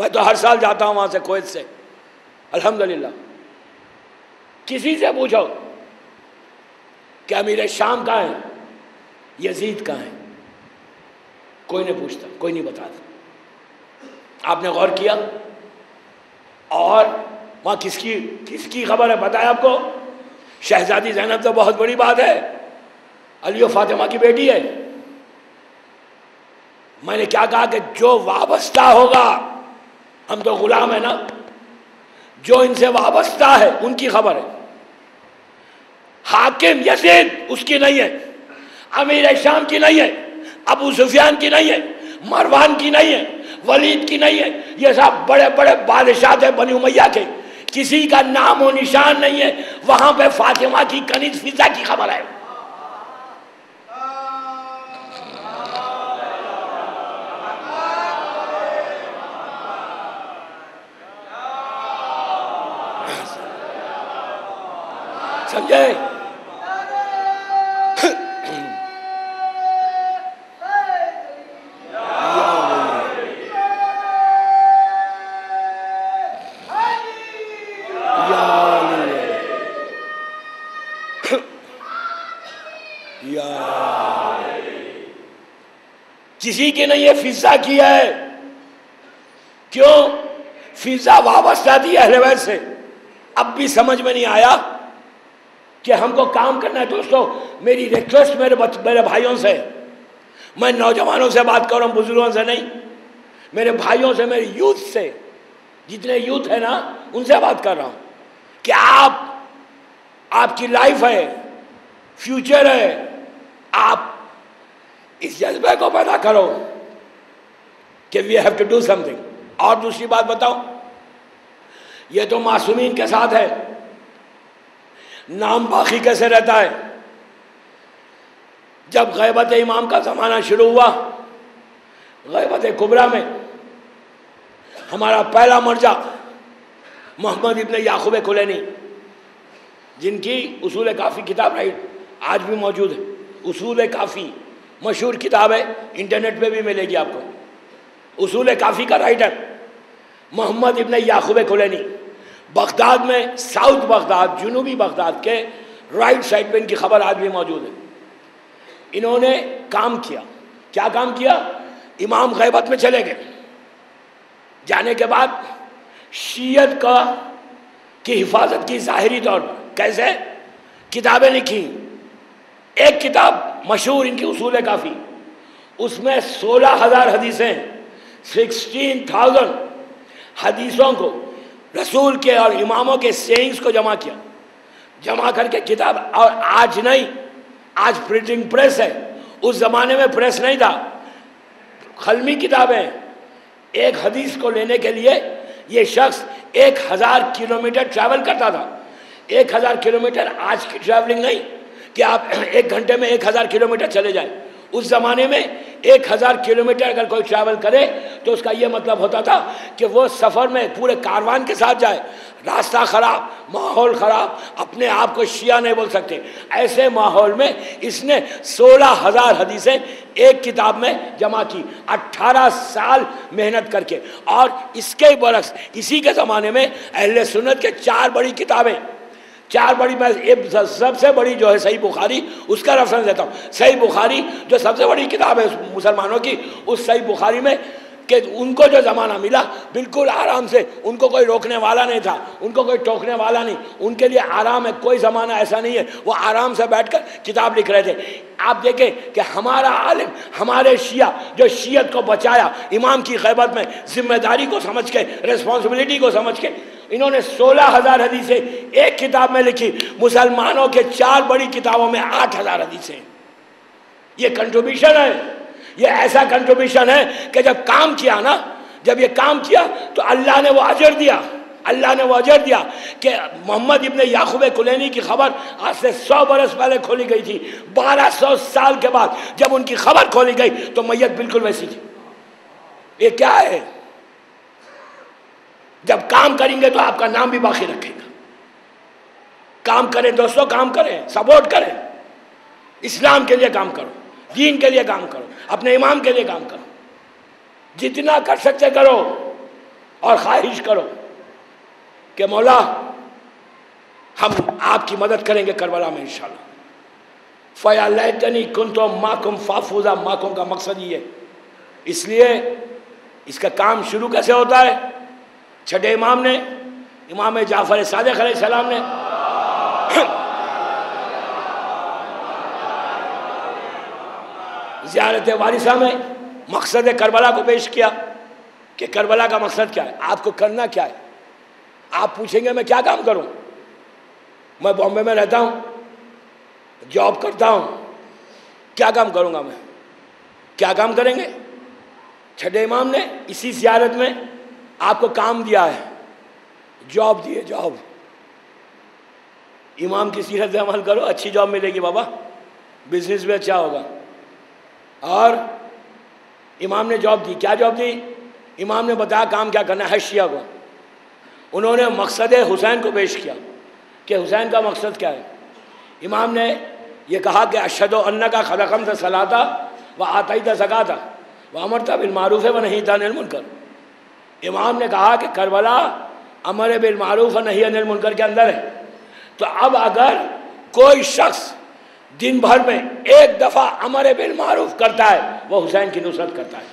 मैं तो हर साल जाता हूँ वहाँ से कोयत से। अल्हम्दुलिल्लाह। किसी से पूछो, क्या मेरे शाम का है? यजीद का है? कोई नहीं पूछता, कोई नहीं बताता आपने गौर किया? और वहाँ किसकी किसकी खबर है? बताया आपको। शहजादी जैनब तो बहुत बड़ी बात है। अली फातिमा की बेटी है। मैंने क्या कहा कि जो वाबस्ता होगा, हम तो गुलाम है ना। जो इनसे वाबस्ता है, उनकी खबर है। हाकिम यजीद, उसकी नहीं है। अमीर शाम की नहीं है, अबू सुफियान की नहीं है, मरवान की नहीं है, वलीद की नहीं है। ये सब बड़े बड़े बादशाह थे बनी उमैया के। किसी का नाम और निशान नहीं है। वहाँ पे फातिमा की कनिज फिजा की खबर है। समझे? किसी की नहीं ये फिजा किया है। क्यों? फिजा वाबस्ता थी अहले से। अब भी समझ में नहीं आया कि हमको काम करना है। दोस्तों, मेरी रिक्वेस्ट मेरे मेरे भाइयों से। मैं नौजवानों से बात कर रहा हूँ, बुज़ुर्गों से नहीं। मेरे भाइयों से, मेरे यूथ से। जितने यूथ है ना, उनसे बात कर रहा हूँ कि आप, आपकी लाइफ है फ्यूचर है आप इस जज्बे को पैदा करो कि we have to do something और दूसरी बात बताओ, ये तो मासूमीन के साथ है। नाम बाकी कैसे रहता है? जब गैबत इमाम का ज़माना शुरू हुआ, गैबत कुबरा में हमारा पहला मर्जा मोहम्मद इबन याकूब खुलैनी जिनकी उसूल काफ़ी किताब राइट आज भी मौजूद है। उसूल काफ़ी, मशहूर किताब है, इंटरनेट पे भी मिलेगी आपको। उसूल काफ़ी का writer Mohammad ibn Yaqub Khulaini, Baghdad में, साउथ बगदाद, जुनूबी बगदाद के राइट साइड पे इनकी खबर आज भी मौजूद है। इन्होंने काम किया। क्या काम किया? इमाम गैबत में चले गए। जाने के बाद शीयत का, की हिफाजत की ज़ाहरी तौर पर, कैसे? किताबें लिखी। एक किताब मशहूर इनकी उसूल काफ़ी। उसमें सोलह हज़ार हदीसें सिक्सटीन थाउज़ेंड हदीसों को रसूल के और इमामों के सेइंग्स को जमा किया। जमा करके किताब, और आज नहीं, आज प्रिंटिंग प्रेस है। उस ज़माने में प्रेस नहीं था। खलमी किताबें एक हदीस को लेने के लिए ये शख्स एक हज़ार किलोमीटर ट्रैवल करता था। एक हज़ार किलोमीटर आज की ट्रैवलिंग नहीं। कि आप एक घंटे में एक हज़ार किलोमीटर चले जाए। उस ज़माने में एक हज़ार किलोमीटर अगर कोई ट्रैवल करे तो उसका ये मतलब होता था कि वो सफ़र में पूरे कारवान के साथ जाए। रास्ता ख़राब, माहौल ख़राब, अपने आप को शिया नहीं बोल सकते। ऐसे माहौल में इसने सोलह हज़ार हदीसें एक किताब में जमा की, अट्ठारह साल मेहनत करके। और इसके बरस इसी के ज़माने में अहल सुन्नत के चार बड़ी किताबें चार बड़ी मैं एक सबसे बड़ी जो है सही बुखारी, उसका रेफरेंस देता हूँ। सही बुखारी जो सबसे बड़ी किताब है मुसलमानों की, उस सही बुखारी में कि उनको जो ज़माना मिला, बिल्कुल आराम से, उनको कोई रोकने वाला नहीं था, उनको कोई टोकने वाला नहीं, उनके लिए आराम है, कोई ज़माना ऐसा नहीं है। वो आराम से बैठकर किताब लिख रहे थे। आप देखें कि हमारा आलिम, हमारे शिया जो शीयत को बचाया, इमाम की गैबत में ज़िम्मेदारी को समझ के रिस्पॉन्सिबिलिटी को समझ के इन्होंने सोलह हज़ार हदीसें एक किताब में लिखी। मुसलमानों के चार बड़ी किताबों में आठ हज़ार हदीसें। ये कंट्रीब्यूशन है। ये ऐसा कंट्रीब्यूशन है कि जब काम किया ना, जब ये काम किया तो अल्लाह ने वो अजर दिया। अल्लाह ने वो अजर दिया कि मोहम्मद इब्ने याकूब कुलैनी की खबर आज से सौ बरस पहले खोली गई थी। बारह सौ साल के बाद जब उनकी खबर खोली गई तो मैयत बिल्कुल वैसी थी। ये क्या है? जब काम करेंगे तो आपका नाम भी बाकी रखेगा। काम करें, दोस्तों, काम करें, सपोर्ट करें। इस्लाम के लिए काम करो, दीन के लिए काम करो, अपने इमाम के लिए काम करो। जितना कर सकते करो और ख्वाहिश करो कि मौला, हम आपकी मदद करेंगे करबला में, इंशाल्लाह। फ़या लैतनी कुन तो माकुम फाफूजा, माकुम का मकसद ये इसलिए इसका काम शुरू कैसे होता है? छठे इमाम ने, इमाम जाफ़र सादक सलाम ने। ज़्यारत वारिसा में मकसद करबला को पेश किया कि करबला का मकसद क्या है? आपको करना क्या है? आप पूछेंगे, मैं क्या काम करूँ? मैं बॉम्बे में रहता हूँ, जॉब करता हूँ। क्या काम करूँगा मैं? क्या काम करेंगे? छठे इमाम ने इसी जियारत में आपको काम दिया है। जॉब दिए जॉब इमाम की सीरत अमल करो, अच्छी जॉब मिलेगी बाबा। बिज़नेस भी अच्छा होगा। और इमाम ने जॉब दी क्या जॉब दी इमाम ने बताया काम क्या करना है शिया को। उन्होंने मकसद हुसैन को पेश किया कि हुसैन का मकसद क्या है। इमाम ने यह कहा कि अशद अन्न का खदकम था सलाता व आताई था सका था वह अमर था बिल मारूफ है वह नहीं था मुनकर इमाम ने कहा कि करबला अमर बिल मारूफ और नहीं अनिल मुनकर के अंदर है। तो अब अगर कोई शख्स दिन भर में एक दफ़ा अमर बिल मारूफ करता है, वह हुसैन की नुसरत करता है।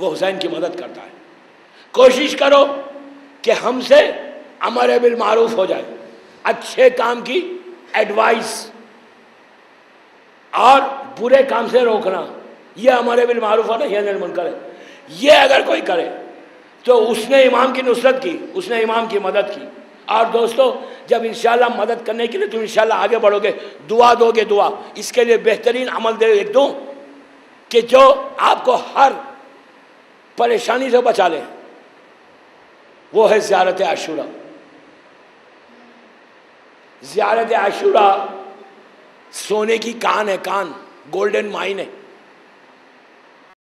वो हुसैन की मदद करता है। कोशिश करो कि हमसे अमर बिल मारूफ हो जाए। अच्छे काम की एडवाइस और बुरे काम से रोकना यह अमर बिल मारूफ और नहीं अनिल मुनकर है। ये अगर कोई करे तो उसने इमाम की नुसरत की, उसने इमाम की मदद की। और दोस्तों, जब इंशाल्लाह मदद करने के लिए तुम इंशाल्लाह आगे बढ़ोगे, दुआ दोगे, दुआ, इसके लिए बेहतरीन अमल दे एक दो कि जो आपको हर परेशानी से बचा ले, वो है ज़्यारत आशूरा। ज़्यारत आशूरा सोने की कान है, कान, गोल्डन माइन है।